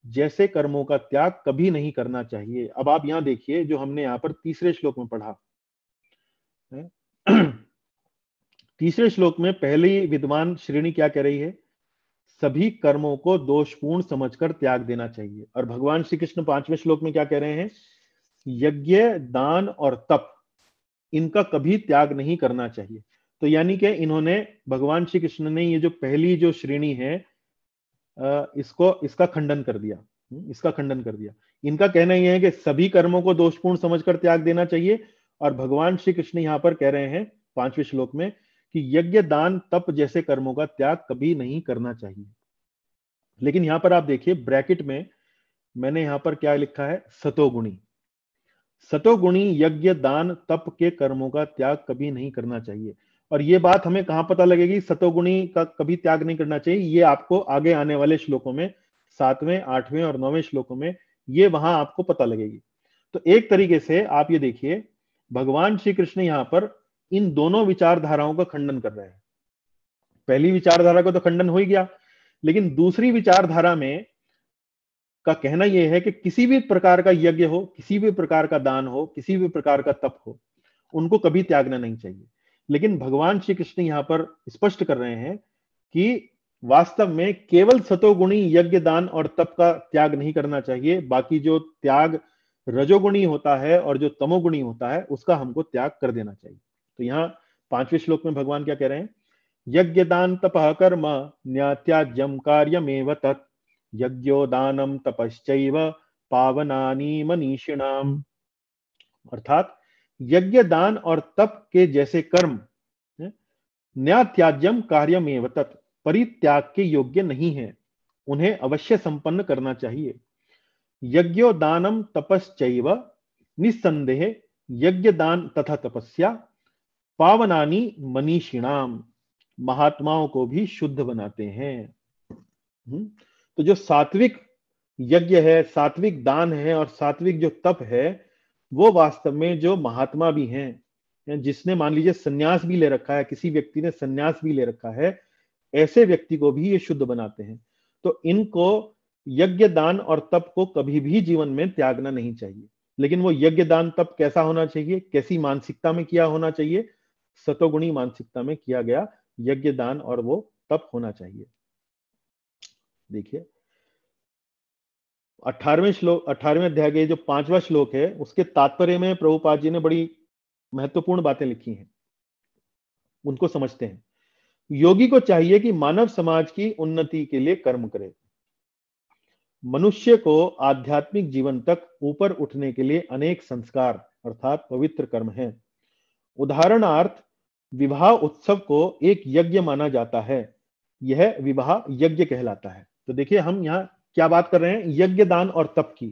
जैसे कर्मों का त्याग कभी नहीं करना चाहिए। अब आप यहाँ देखिए, जो हमने यहाँ पर तीसरे श्लोक में पढ़ा। *clears throat* तीसरे श्लोक में पहली विद्वान श्रेणी क्या कह रही है? सभी कर्मों को दोषपूर्ण समझकर त्याग देना चाहिए। और भगवान श्री कृष्ण पाँचवें श्लोक में क्या कह रहे हैं? यज्ञ, दान और तप, इनका कभी त्याग नहीं करना चाहिए। तो यानी कि इन्होंने भगवान श्री कृष्ण ने ये जो पहली जो श्रेणी है इसको इसका खंडन कर दिया। हम्म, इसका खंडन कर दिया। इनका कहना यह है कि सभी कर्मों को दोषपूर्ण समझकर त्याग देना चाहिए और भगवान श्री कृष्ण यहाँ पर कह रहे हैं पाँचवें श्लोक में कि यज्ञ दान तप जैसे कर्मों का त्याग कभी नहीं करना चाहिए। लेकिन यहाँ पर आप देखिए ब्रैकेट में मैंने यहाँ पर क्या लिखा है? सतोगुणी। सतोगुणी यज्ञ दान तप के कर्मों का त्याग कभी नहीं करना चाहिए। और ये बात हमें कहाँ पता लगेगी? सतोगुणी का कभी त्याग नहीं करना चाहिए। ये आपको आगे आने वाले श्लोकों में, सातवें, आठवें और नौवें श्लोकों में, ये वहाँ आपको पता लगेगी। तो एक तरीके से आप ये देखिए, भगवान श्री कृष्ण यहाँ पर इन दोनों विचारधाराओं का खंडन कर रहे हैं। पहली विचारधारा को तो खंडन हो ही गया, लेकिन दूसरी विचारधारा में का कहना यह है कि किसी भी प्रकार का यज्ञ हो, किसी भी प्रकार का दान हो, किसी भी प्रकार का तप हो, उनको कभी त्यागना नहीं चाहिए। लेकिन भगवान श्री कृष्ण यहाँ पर स्पष्ट कर रहे हैं कि वास्तव में केवल सतोगुणी यज्ञ दान और तप का त्याग नहीं करना चाहिए, बाकी जो त्याग रजोगुणी होता है और जो तमोगुणी होता है, उसका हमको त्याग कर देना चाहिए। तो यहाँ पाँचवें श्लोक में भगवान क्या कह रहे हैं? यज्ञ दान तप कर्म न्यात्याज्यम कार्यमेव तत्। यज्ञो दानम तपश्चैव पावनानी मनीषिणाम। अर्थात यज्ञ दान और तप के जैसे कर्म न्यात्याज्यम कार्यमेव तत् परित्याग के योग्य नहीं है। उन्हें अवश्य संपन्न करना चाहिए। यज्ञो दानम तपस्व निस्संदेह यज्ञ दान तथा तपस्या पावनानी मनीषिणाम महात्माओं को भी शुद्ध बनाते हैं। हम्म, तो जो सात्विक यज्ञ है सात्विक दान है और सात्विक जो तप है वो वास्तव में जो महात्मा भी हैं जिसने मान लीजिए सन्यास भी ले रखा है, किसी व्यक्ति ने सन्यास भी ले रखा है, ऐसे व्यक्ति को भी ये शुद्ध बनाते हैं। तो इनको यज्ञ दान और तप को कभी भी जीवन में त्यागना नहीं चाहिए। लेकिन वो यज्ञ दान तप कैसा होना चाहिए, कैसी मानसिकता में किया होना चाहिए, सतोगुणी मानसिकता में किया गया यज्ञ दान और वो तप होना चाहिए। देखिए अठारहवें श्लोक, अठारहवें अध्याय के जो पांचवा श्लोक है, उसके तात्पर्य में प्रभुपाद जी ने बड़ी महत्वपूर्ण बातें लिखी हैं। उनको समझते हैं। योगी को चाहिए कि मानव समाज की उन्नति के लिए कर्म करे। मनुष्य को आध्यात्मिक जीवन तक ऊपर उठने के लिए अनेक संस्कार अर्थात पवित्र कर्म हैं। उदाहरणार्थ, विवाह उत्सव को एक यज्ञ माना जाता है। यह विवाह यज्ञ कहलाता है। तो देखिए, हम यहाँ क्या बात कर रहे हैं? यज्ञ दान और तप की।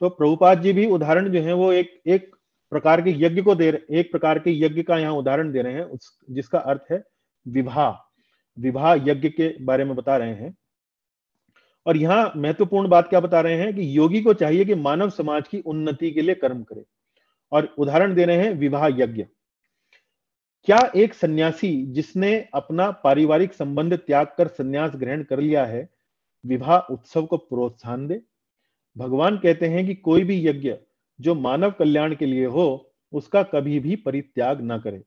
तो प्रभुपाद जी भी उदाहरण जो है, वो एक एक प्रकार के यज्ञ को दे रहे एक प्रकार के यज्ञ का यहाँ उदाहरण दे रहे हैं, उस, जिसका अर्थ है विवाह। विवाह यज्ञ के बारे में बता रहे हैं। और यहाँ महत्वपूर्ण बात क्या बता रहे हैं कि योगी को चाहिए कि मानव समाज की उन्नति के लिए कर्म करे। और उदाहरण दे रहे हैं विवाह यज्ञ। क्या एक सन्यासी जिसने अपना पारिवारिक संबंध त्याग कर संन्यास ग्रहण कर लिया है विवाह उत्सव को प्रोत्साहन दे। भगवान कहते हैं कि कोई भी यज्ञ जो मानव कल्याण के लिए हो, उसका कभी भी परित्याग न करे।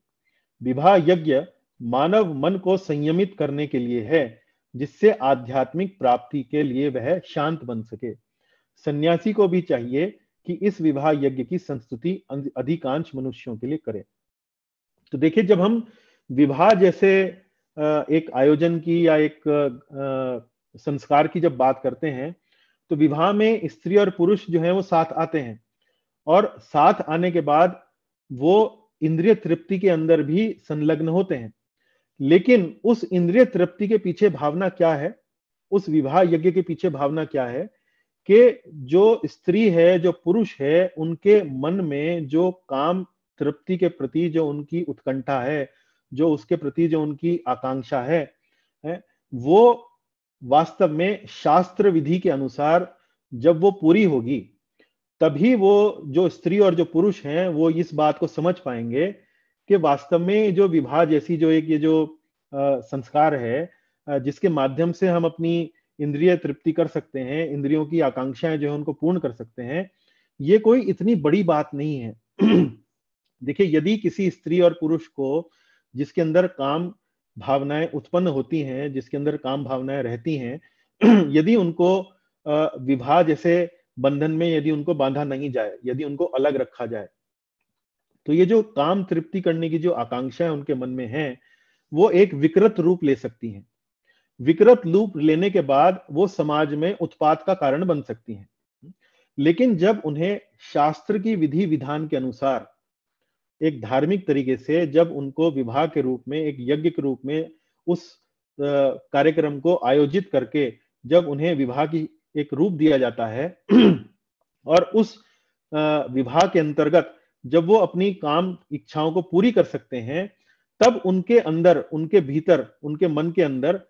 विवाह यज्ञ मानव मन को संयमित करने के लिए है, जिससे आध्यात्मिक प्राप्ति के लिए वह शांत बन सके। सन्यासी को भी चाहिए कि इस विवाह यज्ञ की संस्तुति अधिकांश मनुष्यों के लिए करे। तो देखिए, जब हम विवाह जैसे एक आयोजन की या एक संस्कार की जब बात करते हैं तो विवाह में स्त्री और पुरुष जो है वो साथ आते हैं। और साथ आने के बाद वो इंद्रिय तृप्ति के अंदर भी संलग्न होते हैं। लेकिन उस इंद्रिय तृप्ति के पीछे भावना क्या है? उस विवाह यज्ञ के पीछे भावना क्या है? कि जो स्त्री है जो पुरुष है उनके मन में जो काम तृप्ति के प्रति जो उनकी उत्कंठा है जो उसके प्रति जो उनकी आकांक्षा है, है वो वास्तव में शास्त्र विधि के अनुसार जब वो पूरी होगी तभी वो जो स्त्री और जो पुरुष हैं वो इस बात को समझ पाएँगे कि वास्तव में जो विवाह जैसी जो एक ये जो आ, संस्कार है जिसके माध्यम से हम अपनी इंद्रिय तृप्ति कर सकते हैं इंद्रियों की आकांक्षाएँ जो है उनको पूर्ण कर सकते हैं ये कोई इतनी बड़ी बात नहीं है। *clears throat* देखिए यदि किसी स्त्री और पुरुष को जिसके अंदर काम भावनाएँ उत्पन्न होती हैं, जिसके अंदर काम भावनाएँ रहती हैं, *clears throat* यदि उनको विवाह जैसे बंधन में यदि उनको बांधा नहीं जाए, यदि उनको अलग रखा जाए तो ये जो काम तृप्ति करने की जो आकांक्षा है उनके मन में है, वो एक विकृत रूप ले सकती हैं। विकृत रूप लेने के बाद वो समाज में उत्पाद का कारण बन सकती हैं। लेकिन जब उन्हें शास्त्र की विधि विधान के अनुसार एक धार्मिक तरीके से जब उनको विवाह के रूप में, एक यज्ञ के रूप में उस कार्यक्रम को आयोजित करके जब उन्हें विवाह की एक रूप दिया जाता है *clears throat* और उस विवाह के अंतर्गत जब वो अपनी काम, इच्छाओं को पूरी कर सकते हैं, तब उनके अंदर, उनके भीतर, उनके मन के अंदर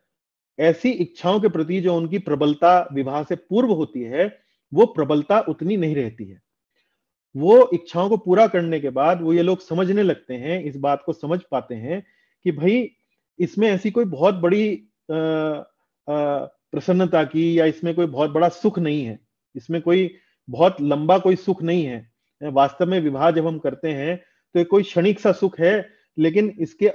ऐसी इच्छाओं के प्रति जो उनकी प्रबलता विवाह से पूर्व होती है, वो प्रबलता उतनी नहीं रहती है। वो इच्छाओं को पूरा करने के बाद वो ये लोग समझने लगते हैं, इस बात को समझ पाते हैं कि भाई, इसमें ऐसी कोई बहुत बड़ी प्रसन्नता की या इसमें कोई बहुत बड़ा सुख नहीं है। इसमें कोई बहुत लंबा कोई सुख नहीं है। वास्तव में विवाह जब हम करते हैं तो कोई क्षणिक सा सुख है, लेकिन इसके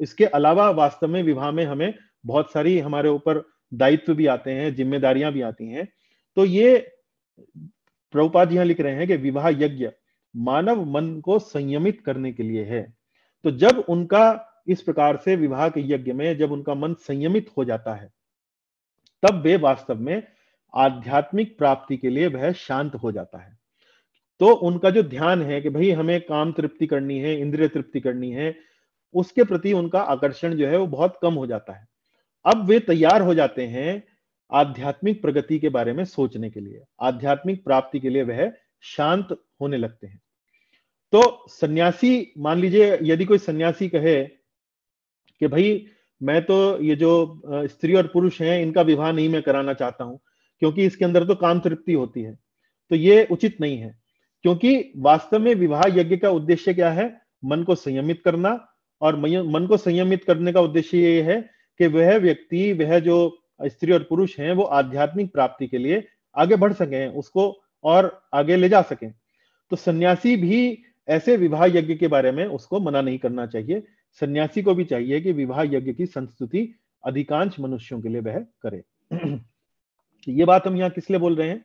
इसके अलावा वास्तव में विवाह में हमें बहुत सारी हमारे ऊपर दायित्व भी आते हैं, जिम्मेदारियाँ भी आती हैं। तो ये प्रभुपाद यहाँ लिख रहे हैं कि विवाह यज्ञ मानव मन को संयमित करने के लिए है। तो जब उनका इस प्रकार से विवाह के यज्ञ में जब उनका मन संयमित हो जाता है, तब वे वास्तव में आध्यात्मिक प्राप्ति के लिए वह शांत हो जाता है। तो उनका जो ध्यान है कि भाई हमें काम तृप्ति करनी है, इंद्रिय तृप्ति करनी है, उसके प्रति उनका आकर्षण जो है वो बहुत कम हो जाता है। अब वे तैयार हो जाते हैं आध्यात्मिक प्रगति के बारे में सोचने के लिए, आध्यात्मिक प्राप्ति के लिए वह शांत होने लगते हैं। तो सन्यासी, मान लीजिए यदि कोई सन्यासी कहे कि भाई, मैं तो ये जो स्त्री और पुरुष हैं, इनका विवाह नहीं मैं कराना चाहता हूँ, क्योंकि इसके अंदर तो काम तृप्ति होती है तो ये उचित नहीं है। क्योंकि वास्तव में विवाह यज्ञ का उद्देश्य क्या है? मन को संयमित करना, और मन को संयमित करने का उद्देश्य ये है कि वह व्यक्ति, वह जो स्त्री और पुरुष हैं, वो आध्यात्मिक प्राप्ति के लिए आगे बढ़ सके, उसको और आगे ले जा सकें। तो सन्यासी भी ऐसे विवाह यज्ञ के बारे में उसको मना नहीं करना चाहिए। सन्यासी को भी चाहिए कि विवाह यज्ञ की संस्तुति अधिकांश मनुष्यों के लिए वह करे। *clears throat* ये बात हम यहाँ किस लिए बोल रहे हैं?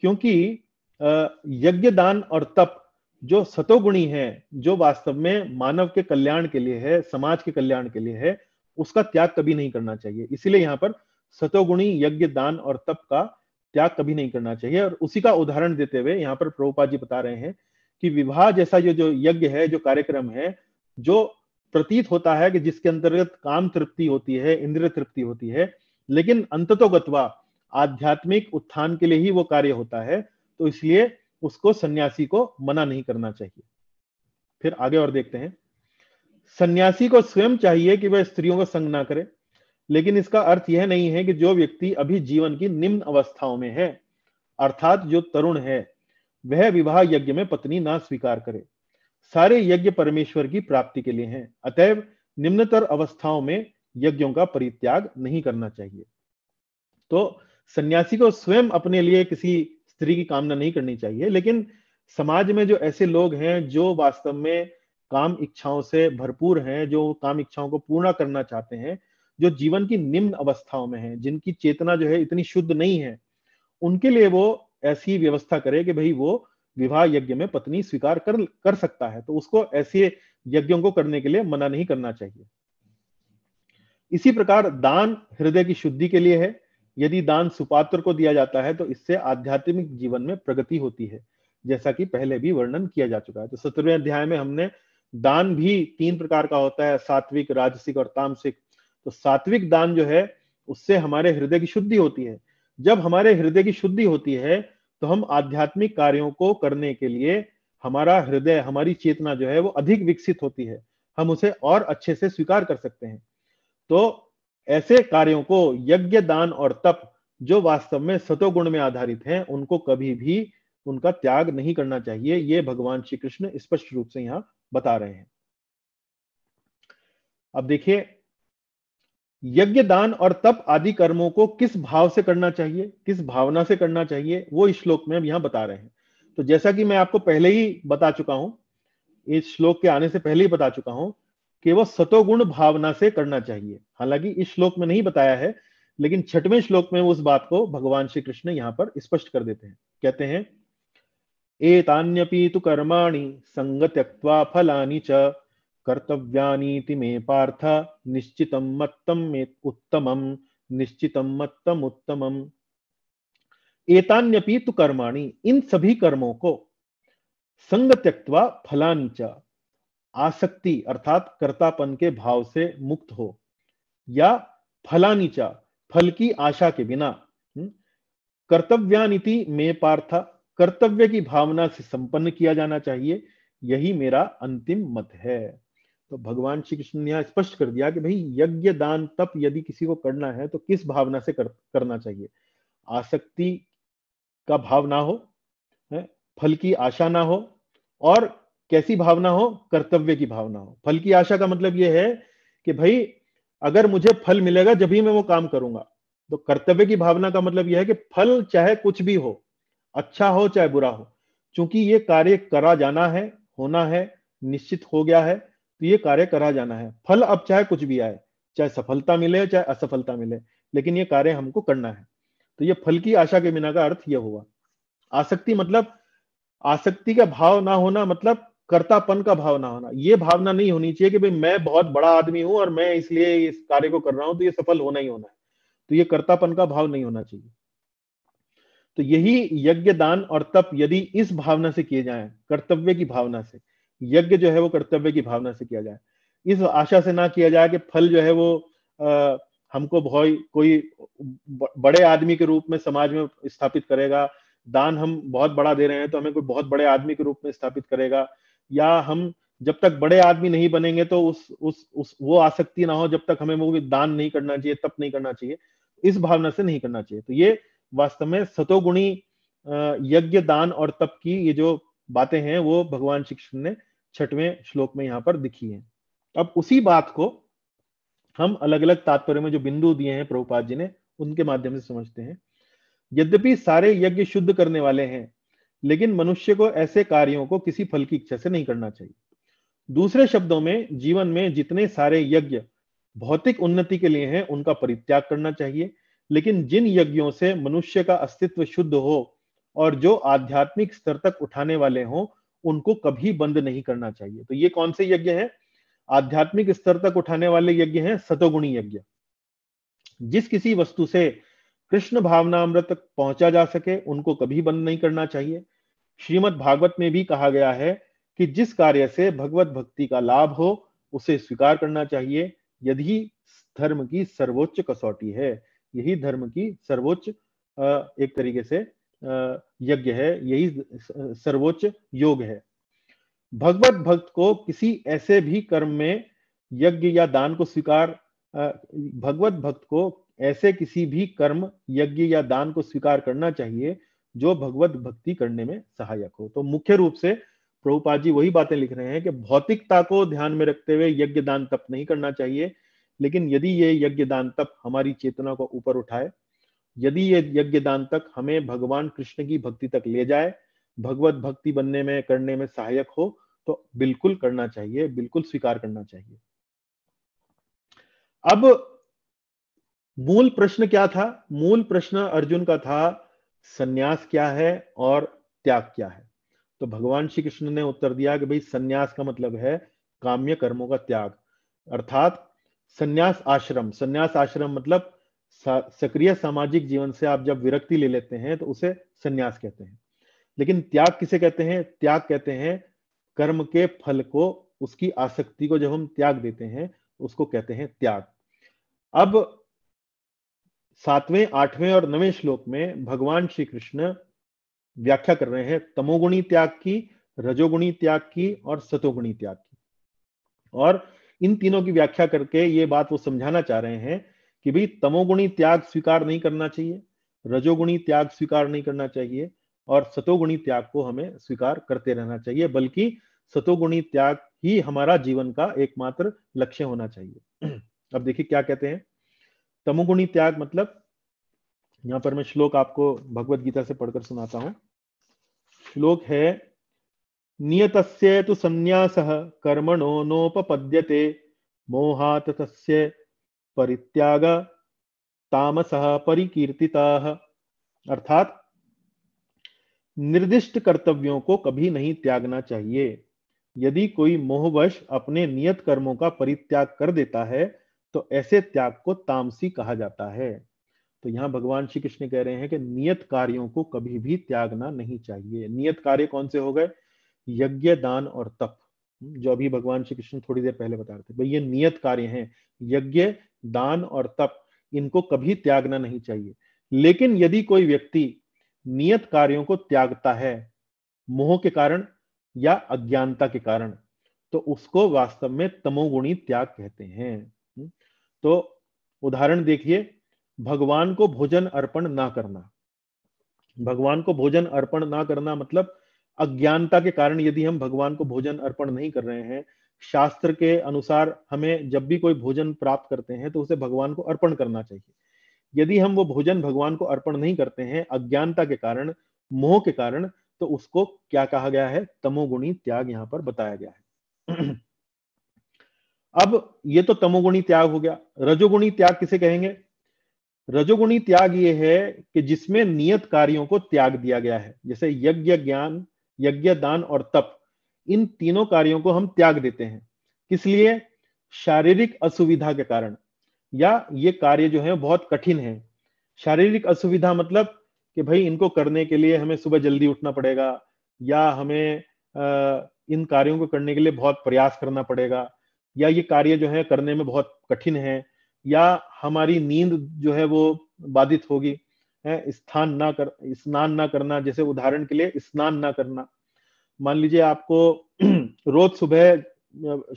क्योंकि यज्ञ दान और तप जो सतोगुणी है, जो वास्तव में मानव के कल्याण के लिए है, समाज के कल्याण के लिए है उसका त्याग कभी नहीं करना चाहिए। इसीलिए यहाँ पर सतोगुणी, यज्ञ, दान और तप का त्याग कभी नहीं करना चाहिए। और उसी का उदाहरण देते हुए यहाँ पर प्रभुपा जी बता रहे हैं कि विवाह जैसा जो जो यज्ञ है, जो कार्यक्रम है, जो प्रतीत होता है कि जिसके अंतर्गत काम तृप्ति होती है, इंद्रिय तृप्ति होती है, लेकिन अंततोगत्वा आध्यात्मिक उत्थान के लिए ही वो कार्य होता है तो इसलिए उसको सन्यासी को मना नहीं करना चाहिए। फिर आगे और देखते हैं। सन्यासी को स्वयं चाहिए कि वह स्त्रियों का संग ना करे। लेकिन इसका अर्थ यह नहीं है कि जो व्यक्ति अभी जीवन की निम्न अवस्थाओं में है, अर्थात जो तरुण है, वह विवाह यज्ञ में पत्नी ना स्वीकार करे। सारे यज्ञ परमेश्वर की प्राप्ति के लिए हैं। अतएव निम्नतर अवस्थाओं में यज्ञों का परित्याग नहीं करना चाहिए। तो सन्यासी को स्वयं अपने लिए किसी स्त्री की कामना नहीं करनी चाहिए, लेकिन समाज में जो ऐसे लोग हैं जो वास्तव में काम इच्छाओं से भरपूर हैं, जो काम इच्छाओं को पूर्ण करना चाहते हैं, जो जीवन की निम्न अवस्थाओं में हैं, जिनकी चेतना जो है इतनी शुद्ध नहीं है, उनके लिए वो ऐसी व्यवस्था करे कि भाई वो विवाह यज्ञ में पत्नी स्वीकार कर कर सकता है तो उसको ऐसे यज्ञों को करने के लिए मना नहीं करना चाहिए। इसी प्रकार दान हृदय की शुद्धि के लिए है। यदि दान सुपात्र को दिया जाता है तो इससे आध्यात्मिक जीवन में प्रगति होती है, जैसा कि पहले भी वर्णन किया जा चुका है। तो सत्रहवें अध्याय में हमने दान भी तीन प्रकार का होता है, सात्विक, राजसिक और तामसिक। तो सात्विक दान जो है, उससे हमारे हृदय की शुद्धि होती है। जब हमारे हृदय की शुद्धि होती है तो हम आध्यात्मिक कार्यों को करने के लिए हमारा हृदय, हमारी चेतना जो है, वो अधिक विकसित होती है। हम उसे और अच्छे से स्वीकार कर सकते हैं। तो ऐसे कार्यों को यज्ञ, दान और तप, जो वास्तव में सतोगुण में आधारित हैं, उनको कभी भी उनका त्याग नहीं करना चाहिए, ये भगवान श्री कृष्ण स्पष्ट रूप से यहाँ बता रहे हैं। अब देखिए, यज्ञ दान और तप आदि कर्मों को किस भाव से करना चाहिए, किस भावना से करना चाहिए, वो इस श्लोक में हम यहाँ बता रहे हैं। तो जैसा कि मैं आपको पहले ही बता चुका हूँ, इस श्लोक के आने से पहले ही बता चुका हूँ कि वो सतोगुण भावना से करना चाहिए। हालाँकि इस श्लोक में नहीं बताया है, लेकिन छठवें श्लोक में उस बात को भगवान श्री कृष्ण यहाँ पर स्पष्ट कर देते हैं। कहते हैं एतान्यपि तु कर्माणि संग त्यक्त्वा फलानि च कर्तव्यानीति मे पार्थ निश्चितम मत्तम में उत्तमम निश्चितम मत्तम उत्तमम। एतान्यपि तु कर्माणि इन सभी कर्मों को संग त्यक्वा फलानी च आसक्ति अर्थात कर्तापन के भाव से मुक्त हो या फलानी च फल की आशा के बिना। हम्म, कर्तव्यानिति में पार्थ कर्तव्य की भावना से संपन्न किया जाना चाहिए। यही मेरा अंतिम मत है। तो भगवान श्री कृष्ण ने स्पष्ट कर दिया कि भाई यज्ञ दान तप यदि किसी को करना है तो किस भावना से कर, करना चाहिए? आसक्ति का भाव ना हो है? फल की आशा ना हो और कैसी भावना हो? कर्तव्य की भावना हो। फल की आशा का मतलब यह है कि भाई अगर मुझे फल मिलेगा जब ही मैं वो काम करूँगा। तो कर्तव्य की भावना का मतलब यह है कि फल चाहे कुछ भी हो अच्छा हो चाहे बुरा हो क्योंकि ये कार्य करा जाना है, होना है, निश्चित हो गया है तो ये कार्य करा जाना है। फल अब चाहे कुछ भी आए, चाहे सफलता मिले, चाहे असफलता मिले, लेकिन ये कार्य हमको करना है। तो ये फल की आशा के बिना का अर्थ यह हुआ। आसक्ति मतलब आसक्ति का भाव ना होना मतलब कर्तापन का भाव ना होना। ये भावना नहीं होनी चाहिए कि भाई मैं बहुत बड़ा आदमी हूँ और मैं इसलिए इस कार्य को कर रहा हूँ तो ये सफल होना ही होना है। तो ये कर्तापन का भाव नहीं होना चाहिए। तो यही यज्ञ दान और तप यदि इस भावना से किए जाए कर्तव्य की भावना से यज्ञ जो है वो कर्तव्य की भावना से किया जाए। इस आशा से ना किया जाए कि फल जो है वो आ, हमको बहुत कोई बड़े आदमी के रूप में समाज में स्थापित करेगा दान हम बहुत बड़ा दे रहे हैं तो हमें कोई बहुत बड़े आदमी के रूप में स्थापित करेगा या हम जब तक बड़े आदमी नहीं बनेंगे तो उस उस उस वो आसक्ति ना हो जब तक हमें वो दान नहीं करना चाहिए तप नहीं करना चाहिए इस भावना से नहीं करना चाहिए। तो ये वास्तव में सतोगुणी यज्ञ, दान और तप की ये जो बातें हैं, वो भगवान श्री कृष्ण ने छठवें श्लोक में यहाँ पर दिखी है। अब उसी बात को हम अलग अलग तात्पर्य में जो बिंदु दिए हैं प्रभुपाद जी ने, उनके माध्यम से समझते हैं। यद्यपि सारे यज्ञ शुद्ध करने वाले हैं, लेकिन मनुष्य को ऐसे कार्यों को किसी फल की इच्छा से नहीं करना चाहिए। दूसरे शब्दों में, जीवन में जितने सारे यज्ञ भौतिक उन्नति के लिए हैं, उनका परित्याग करना चाहिए। लेकिन जिन यज्ञों से मनुष्य का अस्तित्व शुद्ध हो और जो आध्यात्मिक स्तर तक उठाने वाले हों, उनको कभी बंद नहीं करना चाहिए। तो ये कौन से यज्ञ हैं? आध्यात्मिक स्तर तक उठाने वाले यज्ञ हैं सतोगुणी यज्ञ। जिस किसी वस्तु से कृष्ण भावनामृत तक पहुँचा जा सके, उनको कभी बंद नहीं करना चाहिए। श्रीमद् भागवत में भी कहा गया है कि जिस कार्य से भगवत भक्ति का लाभ हो, उसे स्वीकार करना चाहिए। यदि धर्म की सर्वोच्च कसौटी है यही धर्म की सर्वोच्च एक तरीके से यज्ञ है, यही सर्वोच्च योग है। भगवत भक्त को किसी ऐसे भी कर्म में यज्ञ या दान को स्वीकार भगवत भक्त को ऐसे किसी भी कर्म, यज्ञ या दान को स्वीकार करना चाहिए, जो भगवत भक्ति करने में सहायक हो। तो मुख्य रूप से प्रभुपाद जी वही बातें लिख रहे हैं कि भौतिकता को ध्यान में रखते हुए यज्ञ दान तप नहीं करना चाहिए लेकिन यदि ये यज्ञ दान तप हमारी चेतना को ऊपर उठाए, यदि ये यज्ञ दान तक हमें भगवान कृष्ण की भक्ति तक ले जाए, भगवत भक्ति बनने में, करने में सहायक हो तो बिल्कुल करना चाहिए, बिल्कुल स्वीकार करना चाहिए। अब मूल प्रश्न क्या था? मूल प्रश्न अर्जुन का था, सन्यास क्या है और त्याग क्या है? तो भगवान श्री कृष्ण ने उत्तर दिया कि भाई सन्यास का मतलब है काम्य कर्मों का त्याग। अर्थात सन्यास आश्रम। संन्यास आश्रम मतलब सक्रिय सामाजिक जीवन से आप जब विरक्ति ले लेते हैं तो उसे सन्यास कहते हैं। लेकिन त्याग किसे कहते हैं? त्याग कहते हैं कर्म के फल को, उसकी आसक्ति को जब हम त्याग देते हैं, उसको कहते हैं त्याग। अब सातवें, आठवें और नवें श्लोक में भगवान श्री कृष्ण व्याख्या कर रहे हैं, तमोगुणी त्याग की, रजोगुणी त्याग की और सतोगुणी त्याग की। और इन तीनों की व्याख्या करके ये बात वो समझाना चाह रहे हैं कि भाई तमोगुणी त्याग स्वीकार नहीं करना चाहिए, रजोगुणी त्याग स्वीकार नहीं करना चाहिए, और सतोगुणी त्याग को हमें स्वीकार करते रहना चाहिए, बल्कि सतोगुणी त्याग ही हमारा जीवन का एकमात्र लक्ष्य होना चाहिए। अब देखिए क्या कहते हैं। तमोगुणी त्याग मतलब यहाँ पर मैं श्लोक आपको भगवत गीता से पढ़कर सुनाता हूँ। श्लोक है नियत तो संन्यास, कर्मणो नोपपद्यते। मोहात तस्य परित्याग, तामस परिकीर्तिता। अर्थात, निर्दिष्ट कर्तव्यों को कभी नहीं त्यागना चाहिए। यदि कोई मोहवश अपने नियत कर्मों का परित्याग कर देता है तो ऐसे त्याग को तामसी कहा जाता है। तो यहाँ भगवान श्री कृष्ण कह रहे हैं कि नियत कार्यों को कभी भी त्यागना नहीं चाहिए। नियत कार्य कौन से हो गए? यज्ञ, दान और तप जो अभी भगवान श्री कृष्ण थोड़ी देर पहले बता रहे थे। भाई, ये नियत कार्य हैं। यज्ञ, दान और तप, इनको कभी त्यागना नहीं चाहिए। लेकिन यदि कोई व्यक्ति नियत कार्यों को त्यागता है, मोह के कारण या अज्ञानता के कारण तो उसको वास्तव में तमोगुणी त्याग कहते हैं। तो उदाहरण देखिए, भगवान को भोजन अर्पण ना करना। भगवान को भोजन अर्पण ना करना मतलब अज्ञानता के कारण यदि हम भगवान को भोजन अर्पण नहीं कर रहे हैं, शास्त्र के अनुसार हमें जब भी कोई भोजन प्राप्त करते हैं तो उसे भगवान को अर्पण करना चाहिए। यदि हम वो भोजन भगवान को अर्पण नहीं करते हैं, अज्ञानता के कारण, मोह के कारण तो उसको क्या कहा गया है? तमोगुणी त्याग यहाँ पर बताया गया है। *clears throat* अब ये तो तमोगुणी त्याग हो गया। रजोगुणी त्याग किसे कहेंगे? रजोगुणी त्याग ये है कि जिसमें नियत कार्यों को त्याग दिया गया है। जैसे यज्ञ ज्ञान यज्ञ दान और तप। इन तीनों कार्यों को हम त्याग देते हैं। किस लिए? शारीरिक असुविधा के कारण। या ये कार्य जो है बहुत कठिन है। शारीरिक असुविधा मतलब कि भाई इनको करने के लिए हमें सुबह जल्दी उठना पड़ेगा या हमें आ, इन कार्यों को करने के लिए बहुत प्रयास करना पड़ेगा या ये कार्य जो है करने में बहुत कठिन है या हमारी नींद जो है वो बाधित होगी। है, स्थान ना कर, स्नान ना करना, जैसे उदाहरण के लिए स्नान ना करना। मान लीजिए आपको *clears throat* रोज सुबह,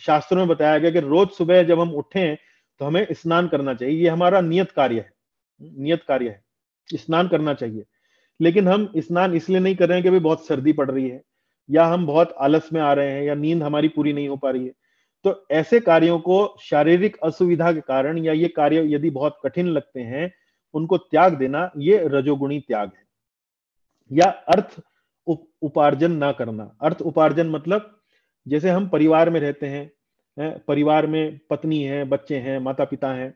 शास्त्रों में बताया गया कि रोज सुबह जब हम उठे तो हमें स्नान करना चाहिए। ये हमारा नियत कार्य है। नियत कार्य है। स्नान करना चाहिए। लेकिन हम स्नान इसलिए नहीं कर रहे हैं कि भाई बहुत सर्दी पड़ रही है, या हम बहुत आलस में आ रहे हैं, या नींद हमारी पूरी नहीं हो पा रही है। तो ऐसे कार्यों को शारीरिक असुविधा के कारण, या ये कार्य यदि बहुत कठिन लगते हैं उनको त्याग देना ये रजोगुणी त्याग है। या अर्थ उप, उपार्जन ना करना। अर्थ उपार्जन मतलब जैसे हम परिवार में रहते हैं परिवार में पत्नी है बच्चे हैं माता पिता हैं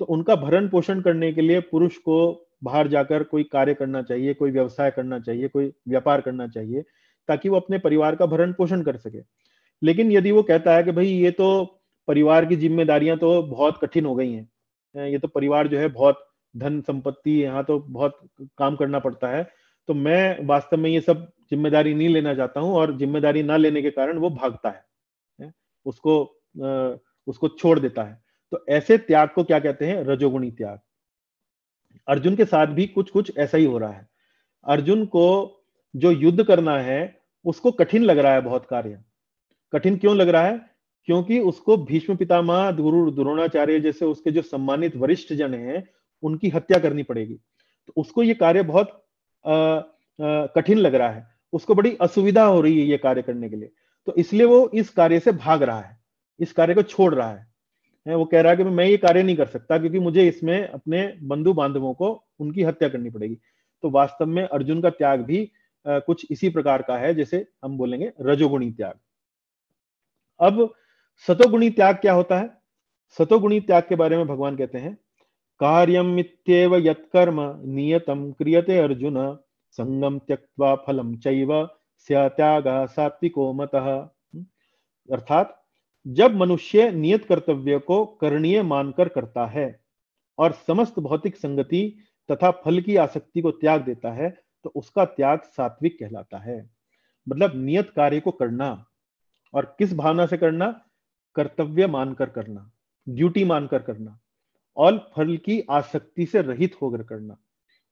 तो उनका भरण पोषण करने के लिए पुरुष को बाहर जाकर कोई कार्य करना चाहिए कोई व्यवसाय करना चाहिए कोई व्यापार करना चाहिए ताकि वो अपने परिवार का भरण पोषण कर सके। लेकिन यदि वो कहता है कि भाई ये तो परिवार की जिम्मेदारियाँ तो बहुत कठिन हो गई हैं ये तो परिवार जो है बहुत धन संपत्ति, यहाँ तो बहुत काम करना पड़ता है। तो मैं वास्तव में ये सब ज़िम्मेदारी नहीं लेना चाहता हूँ और ज़िम्मेदारी ना लेने के कारण वो भागता है उसको उसको छोड़ देता है। तो ऐसे त्याग को क्या कहते हैं? रजोगुणी त्याग। अर्जुन के साथ भी कुछ कुछ ऐसा ही हो रहा है। अर्जुन को जो युद्ध करना है, उसको कठिन लग रहा है बहुत कार्य। कठिन क्यों लग रहा है? क्योंकि उसको भीष्म पितामह गुरु द्रोणाचार्य जैसे उसके जो सम्मानित वरिष्ठ जन हैं उनकी हत्या करनी पड़ेगी। तो उसको ये कार्य बहुत कठिन लग रहा है। उसको बड़ी असुविधा हो रही है ये कार्य करने के लिए। तो इसलिए वो इस कार्य से भाग रहा है। इस कार्य को छोड़ रहा है। वो कह रहा है कि मैं ये कार्य नहीं कर सकता क्योंकि मुझे इसमें अपने बंधु बांधवों को उनकी हत्या करनी पड़ेगी। तो वास्तव में अर्जुन का त्याग भी कुछ इसी प्रकार का है, जैसे हम बोलेंगे रजोगुणी त्याग। अब सतोगुणी त्याग क्या होता है? सतोगुणी त्याग के बारे में भगवान कहते हैं कार्यम इत्येव यत्कर्म नियतम क्रियते अर्जुन। संगम त्यक्वा फलम चैव त्याग सात्विको मत। अर्थात, जब मनुष्य नियत कर्तव्य को करणीय मानकर करता है और समस्त भौतिक संगति तथा फल की आसक्ति को त्याग देता है तो उसका त्याग सात्विक कहलाता है। मतलब नियत कार्य को करना और किस भावना से करना? कर्तव्य मानकर करना ड्यूटी मानकर करना। और फल की आसक्ति से रहित होकर करना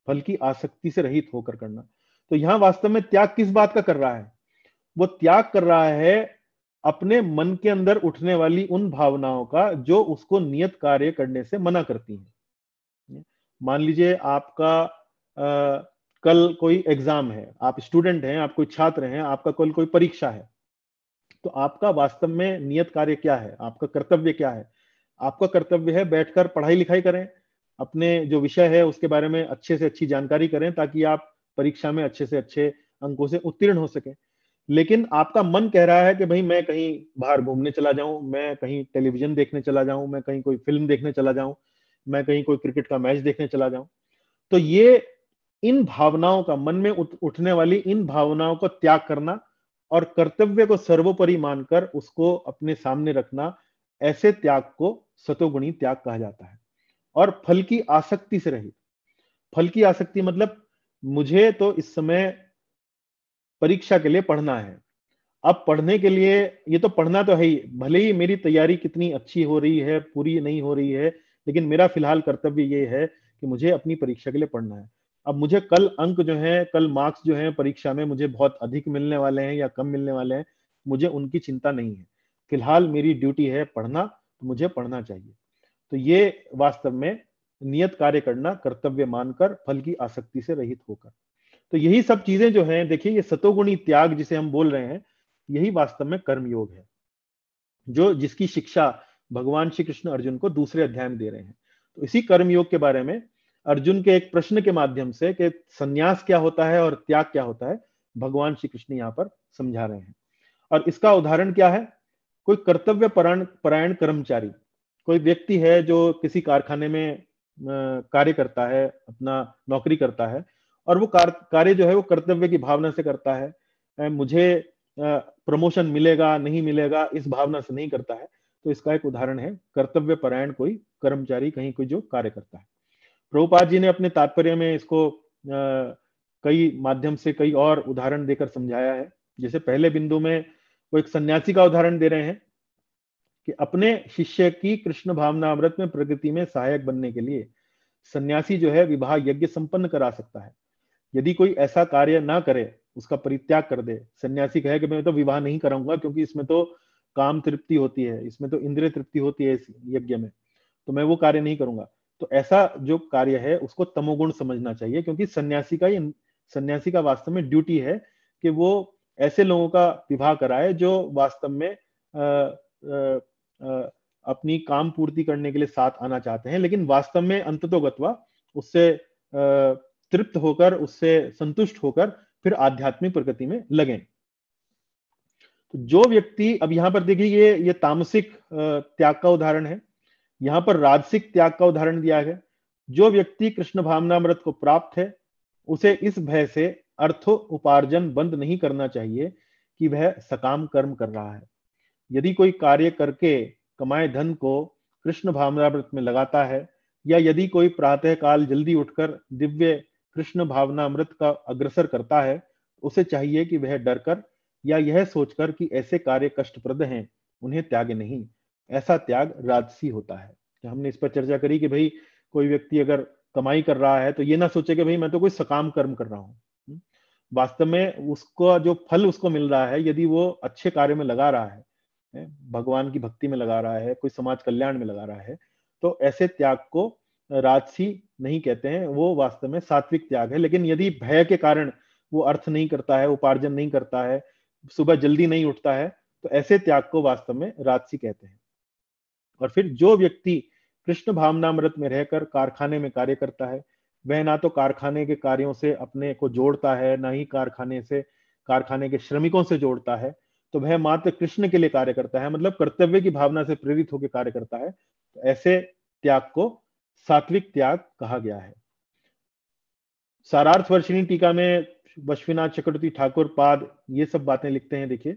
फल की आसक्ति से रहित होकर करना। तो यहाँ वास्तव में त्याग किस बात का कर रहा है? वो त्याग कर रहा है अपने मन के अंदर उठने वाली उन भावनाओं का जो उसको नियत कार्य करने से मना करती हैं। मान लीजिए आपका आ, कल कोई एग्ज़ाम है आप स्टूडेंट हैं आप कोई छात्र हैं आपका कल कोई परीक्षा है तो आपका वास्तव में नियत कार्य क्या है? आपका कर्तव्य क्या है? आपका कर्तव्य है बैठकर पढ़ाई लिखाई करें, अपने जो विषय है उसके बारे में अच्छे से अच्छी जानकारी करें ताकि आप परीक्षा में अच्छे से अच्छे अंकों से उत्तीर्ण हो सके। लेकिन आपका मन कह रहा है कि भाई मैं कहीं बाहर घूमने चला जाऊँ, मैं कहीं टेलीविज़न देखने चला जाऊँ, मैं कहीं कोई फ़िल्म देखने चला जाऊँ, मैं कहीं कोई क्रिकेट का मैच देखने चला जाऊँ तो ये इन भावनाओं का, मन में उठने वाली इन भावनाओं को त्याग करना और कर्तव्य को सर्वोपरि मानकर उसको अपने सामने रखना, ऐसे त्याग को सतोगुणी त्याग कहा जाता है। और फल की आसक्ति से रहित। फल की आसक्ति मतलब मुझे तो इस समय परीक्षा के लिए पढ़ना है। अब पढ़ने के लिए ये तो पढ़ना तो है ही। भले ही मेरी तैयारी कितनी अच्छी हो रही है, पूरी नहीं हो रही है, लेकिन मेरा फ़िलहाल कर्तव्य ये है कि मुझे अपनी परीक्षा के लिए पढ़ना है। अब मुझे कल अंक जो है, कल मार्क्स जो है परीक्षा में मुझे बहुत अधिक मिलने वाले हैं या कम मिलने वाले हैं, मुझे उनकी चिंता नहीं है। फ़िलहाल मेरी ड्यूटी है पढ़ना तो मुझे पढ़ना चाहिए। तो ये वास्तव में नियत कार्य करना, कर्तव्य मानकर, फल की आसक्ति से रहित होकर। तो यही सब चीज़ें जो हैं, देखिए ये सतोगुणी त्याग जिसे हम बोल रहे हैं, यही वास्तव में कर्मयोग है। जो जिसकी शिक्षा भगवान श्री कृष्ण अर्जुन को दूसरे अध्याय में दे रहे हैं। तो इसी कर्मयोग के बारे में अर्जुन के एक प्रश्न के माध्यम से कि संन्यास क्या होता है और त्याग क्या होता है, भगवान श्री कृष्ण यहाँ पर समझा रहे हैं। और इसका उदाहरण क्या है? कोई कर्तव्य परायण परायण कर्मचारी, कोई व्यक्ति है जो किसी कारखाने में कार्य करता है, अपना नौकरी करता है, और वो कार्य जो है वो कर्तव्य की भावना से करता है मुझे प्रमोशन मिलेगा, नहीं मिलेगा, इस भावना से नहीं करता है तो इसका एक उदाहरण है, कर्तव्य परायण कोई कर्मचारी कहीं कोई जो कार्य करता है। प्रभुपाद जी ने अपने तात्पर्य में इसको कई माध्यम से कई और उदाहरण देकर समझाया है, जैसे पहले बिंदु में वो एक सन्यासी का उदाहरण दे रहे हैं कि अपने शिष्य की कृष्ण भावना अमृत में प्रगति में सहायक बनने के लिए सन्यासी जो है विवाह यज्ञ संपन्न करा सकता है। यदि कोई ऐसा कार्य ना करे, उसका परित्याग कर दे। सन्यासी कहे कि मैं तो विवाह नहीं कराऊँगा क्योंकि इसमें तो काम तृप्ति होती है, इसमें तो इंद्रिय तृप्ति होती है इस यज्ञ में तो मैं वो कार्य नहीं करूँगा। तो ऐसा जो कार्य है, उसको तमोगुण समझना चाहिए, क्योंकि सन्यासी का ये सन्यासी का वास्तव में ड्यूटी है कि वो ऐसे लोगों का विवाह कराए जो वास्तव में आ, आ, आ, अपनी काम पूर्ति करने के लिए साथ आना चाहते हैं लेकिन वास्तव में अंततोगत्वा उससे तृप्त होकर उससे संतुष्ट होकर फिर आध्यात्मिक प्रगति में लगे। तो जो व्यक्ति अब यहाँ पर देखिए ये ये तामसिक त्याग का उदाहरण है। यहाँ पर राजसिक त्याग का उदाहरण दिया है जो व्यक्ति कृष्ण भावनामृत को प्राप्त है उसे इस भय से अर्थ उपार्जन बंद नहीं करना चाहिए कि वह सकाम कर्म कर रहा है। यदि कोई कार्य करके कमाए धन को कृष्ण भावनामृत में लगाता है, या यदि कोई प्रातः काल जल्दी उठकर दिव्य कृष्ण भावनामृत का अग्रसर करता है, उसे चाहिए कि वह डरकर या यह सोचकर कि ऐसे कार्य कष्टप्रद हैं, उन्हें त्याग नहीं। ऐसा त्याग राजसी होता है। तो हमने इस पर चर्चा करी कि भाई कोई व्यक्ति अगर कमाई कर रहा है तो ये ना सोचे कि भाई मैं तो कोई सकाम कर्म कर रहा हूँ? वास्तव में उसको जो फल उसको मिल रहा है, यदि वो अच्छे कार्य में लगा रहा है भगवान की भक्ति में लगा रहा है, कोई समाज कल्याण में लगा रहा है तो ऐसे त्याग को राजसी नहीं कहते हैं, वो वास्तव में सात्विक त्याग है। लेकिन यदि भय के कारण वो अर्थ नहीं करता है, उपार्जन नहीं करता है, सुबह जल्दी नहीं उठता है तो ऐसे त्याग को वास्तव में राजसी कहते हैं। और फिर जो व्यक्ति कृष्ण भावनामृत में रहकर कारखाने में कार्य करता है वह ना तो कारखाने के कार्यों से अपने को जोड़ता है, ना ही कारखाने से, कारखाने के श्रमिकों से जोड़ता है। तो वह मात्र कृष्ण के लिए कार्य करता है मतलब कर्तव्य की भावना से प्रेरित होकर कार्य करता है। तो ऐसे त्याग को सात्विक त्याग कहा गया है। सारार्थ वर्षिणी टीका में बश्विनाथ चक्रवर्ती ठाकुर पाद ये सब बातें लिखते हैं, देखिए।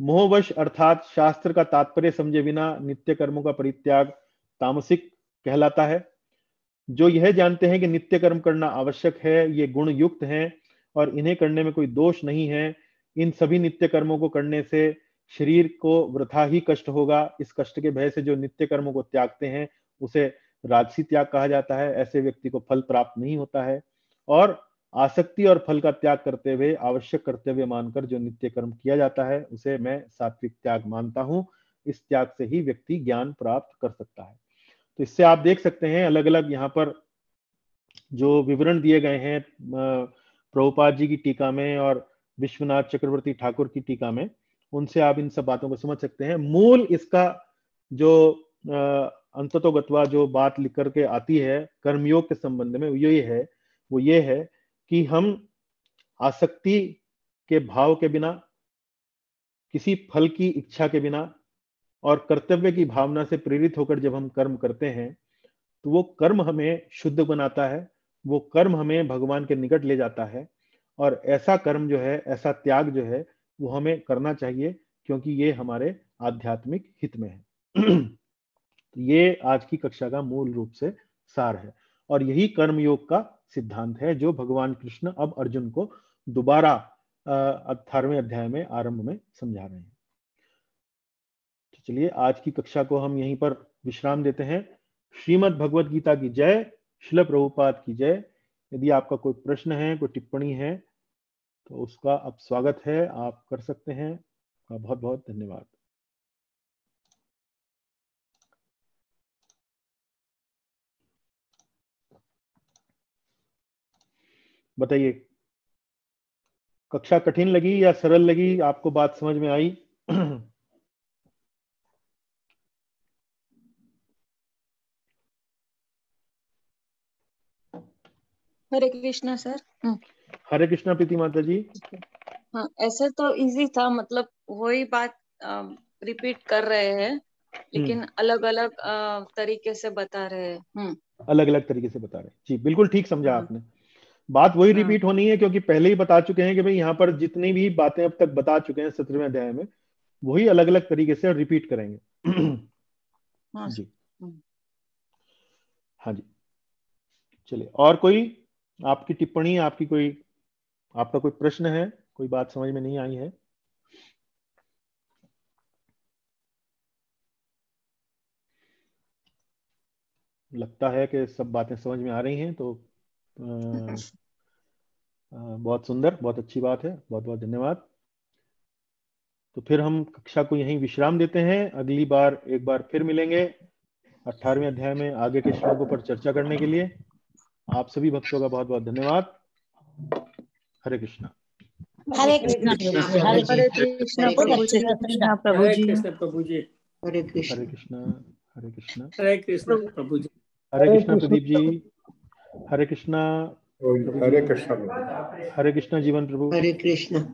मोहवश अर्थात शास्त्र का तात्पर्य समझे बिना नित्य कर्मों का परित्याग तामसिक कहलाता है। जो यह जानते हैं कि नित्य कर्म करना आवश्यक है, ये गुण युक्त हैं और इन्हें करने में कोई दोष नहीं है। इन सभी नित्य कर्मों को करने से शरीर को वृथा ही कष्ट होगा। इस कष्ट के भय से जो नित्य कर्मों को त्यागते हैं, उसे राजसी त्याग कहा जाता है। ऐसे व्यक्ति को फल प्राप्त नहीं होता है। और आसक्ति और फल का त्याग करते हुए, आवश्यक कर्तव्य मानकर जो नित्य कर्म किया जाता है, उसे मैं सात्विक त्याग मानता हूँ। इस त्याग से ही व्यक्ति ज्ञान प्राप्त कर सकता है। तो इससे आप देख सकते हैं अलग अलग यहाँ पर जो विवरण दिए गए हैं प्रभुपाद जी की टीका में और विश्वनाथ चक्रवर्ती ठाकुर की टीका में, उनसे आप इन सब बातों को समझ सकते हैं। मूल इसका जो अंततोगत्वा जो बात लिख करके आती है, कर्मयोग के संबंध में ये है, वो ये है कि हम आसक्ति के भाव के बिना, किसी फल की इच्छा के बिना और कर्तव्य की भावना से प्रेरित होकर जब हम कर्म करते हैं तो वो कर्म हमें शुद्ध बनाता है, वो कर्म हमें भगवान के निकट ले जाता है और ऐसा कर्म जो है, ऐसा त्याग जो है, वो हमें करना चाहिए क्योंकि ये हमारे आध्यात्मिक हित में है। तो *clears throat* ये आज की कक्षा का मूल रूप से सार है और यही कर्म योग का सिद्धांत है जो भगवान कृष्ण अब अर्जुन को दोबारा अठारहवें अध्याय में आरंभ में समझा रहे हैं। चलिए, आज की कक्षा को हम यहीं पर विश्राम देते हैं। श्रीमद भगवत गीता की जय, शिल प्रभुपाद की जय। यदि आपका कोई प्रश्न है, कोई टिप्पणी है तो उसका अब स्वागत है। आप कर सकते हैं। आपका बहुत बहुत धन्यवाद। बताइए, कक्षा कठिन लगी या सरल लगी? आपको बात समझ में आई? *clears throat* हरे कृष्णा सर। हाँ। हरे कृष्णा प्रीति माता जी हाँ ऐसे तो इजी था मतलब वही बात रिपीट कर रहे हैं लेकिन हम्म। अलग अलग तरीके से बता रहे हैं। हम्म। अलग अलग तरीके से बता रहे हैं। जी बिल्कुल ठीक समझा हाँ। आपने। बात वही रिपीट होनी है क्योंकि पहले ही बता चुके हैं कि भाई यहाँ पर जितनी भी बातें अब तक बता चुके हैं सत्रहवें अध्याय में वही अलग अलग तरीके से रिपीट करेंगे। जी। हाँ जी। चलिए और कोई आपकी टिप्पणी आपकी कोई आपका कोई प्रश्न है कोई बात समझ में नहीं आई है। लगता है कि सब बातें समझ में आ रही हैं तो आ, आ, बहुत सुंदर बहुत अच्छी बात है बहुत बहुत धन्यवाद। तो फिर हम कक्षा को यहीं विश्राम देते हैं अगली बार एक बार फिर मिलेंगे अठारहवें अध्याय में आगे के श्लोकों पर चर्चा करने के लिए। आप सभी भक्तों का बहुत बहुत धन्यवाद हरे कृष्णा हरे कृष्णा हरे कृष्णा प्रभु जी प्रभु जी हरे कृष्ण हरे कृष्णा हरे कृष्णा हरे कृष्ण प्रभु जी हरे कृष्णा प्रदीप जी हरे कृष्णा हरे कृष्णा हरे कृष्णा जीवन प्रभु हरे कृष्णा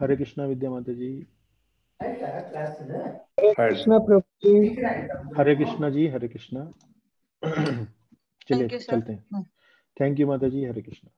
हरे कृष्णा विद्या माता जी हरे कृष्णा प्रभु जी हरे कृष्णा जी हरे कृष्णा चलिए. चलते हैं। थैंक यू माता जी हरे कृष्णा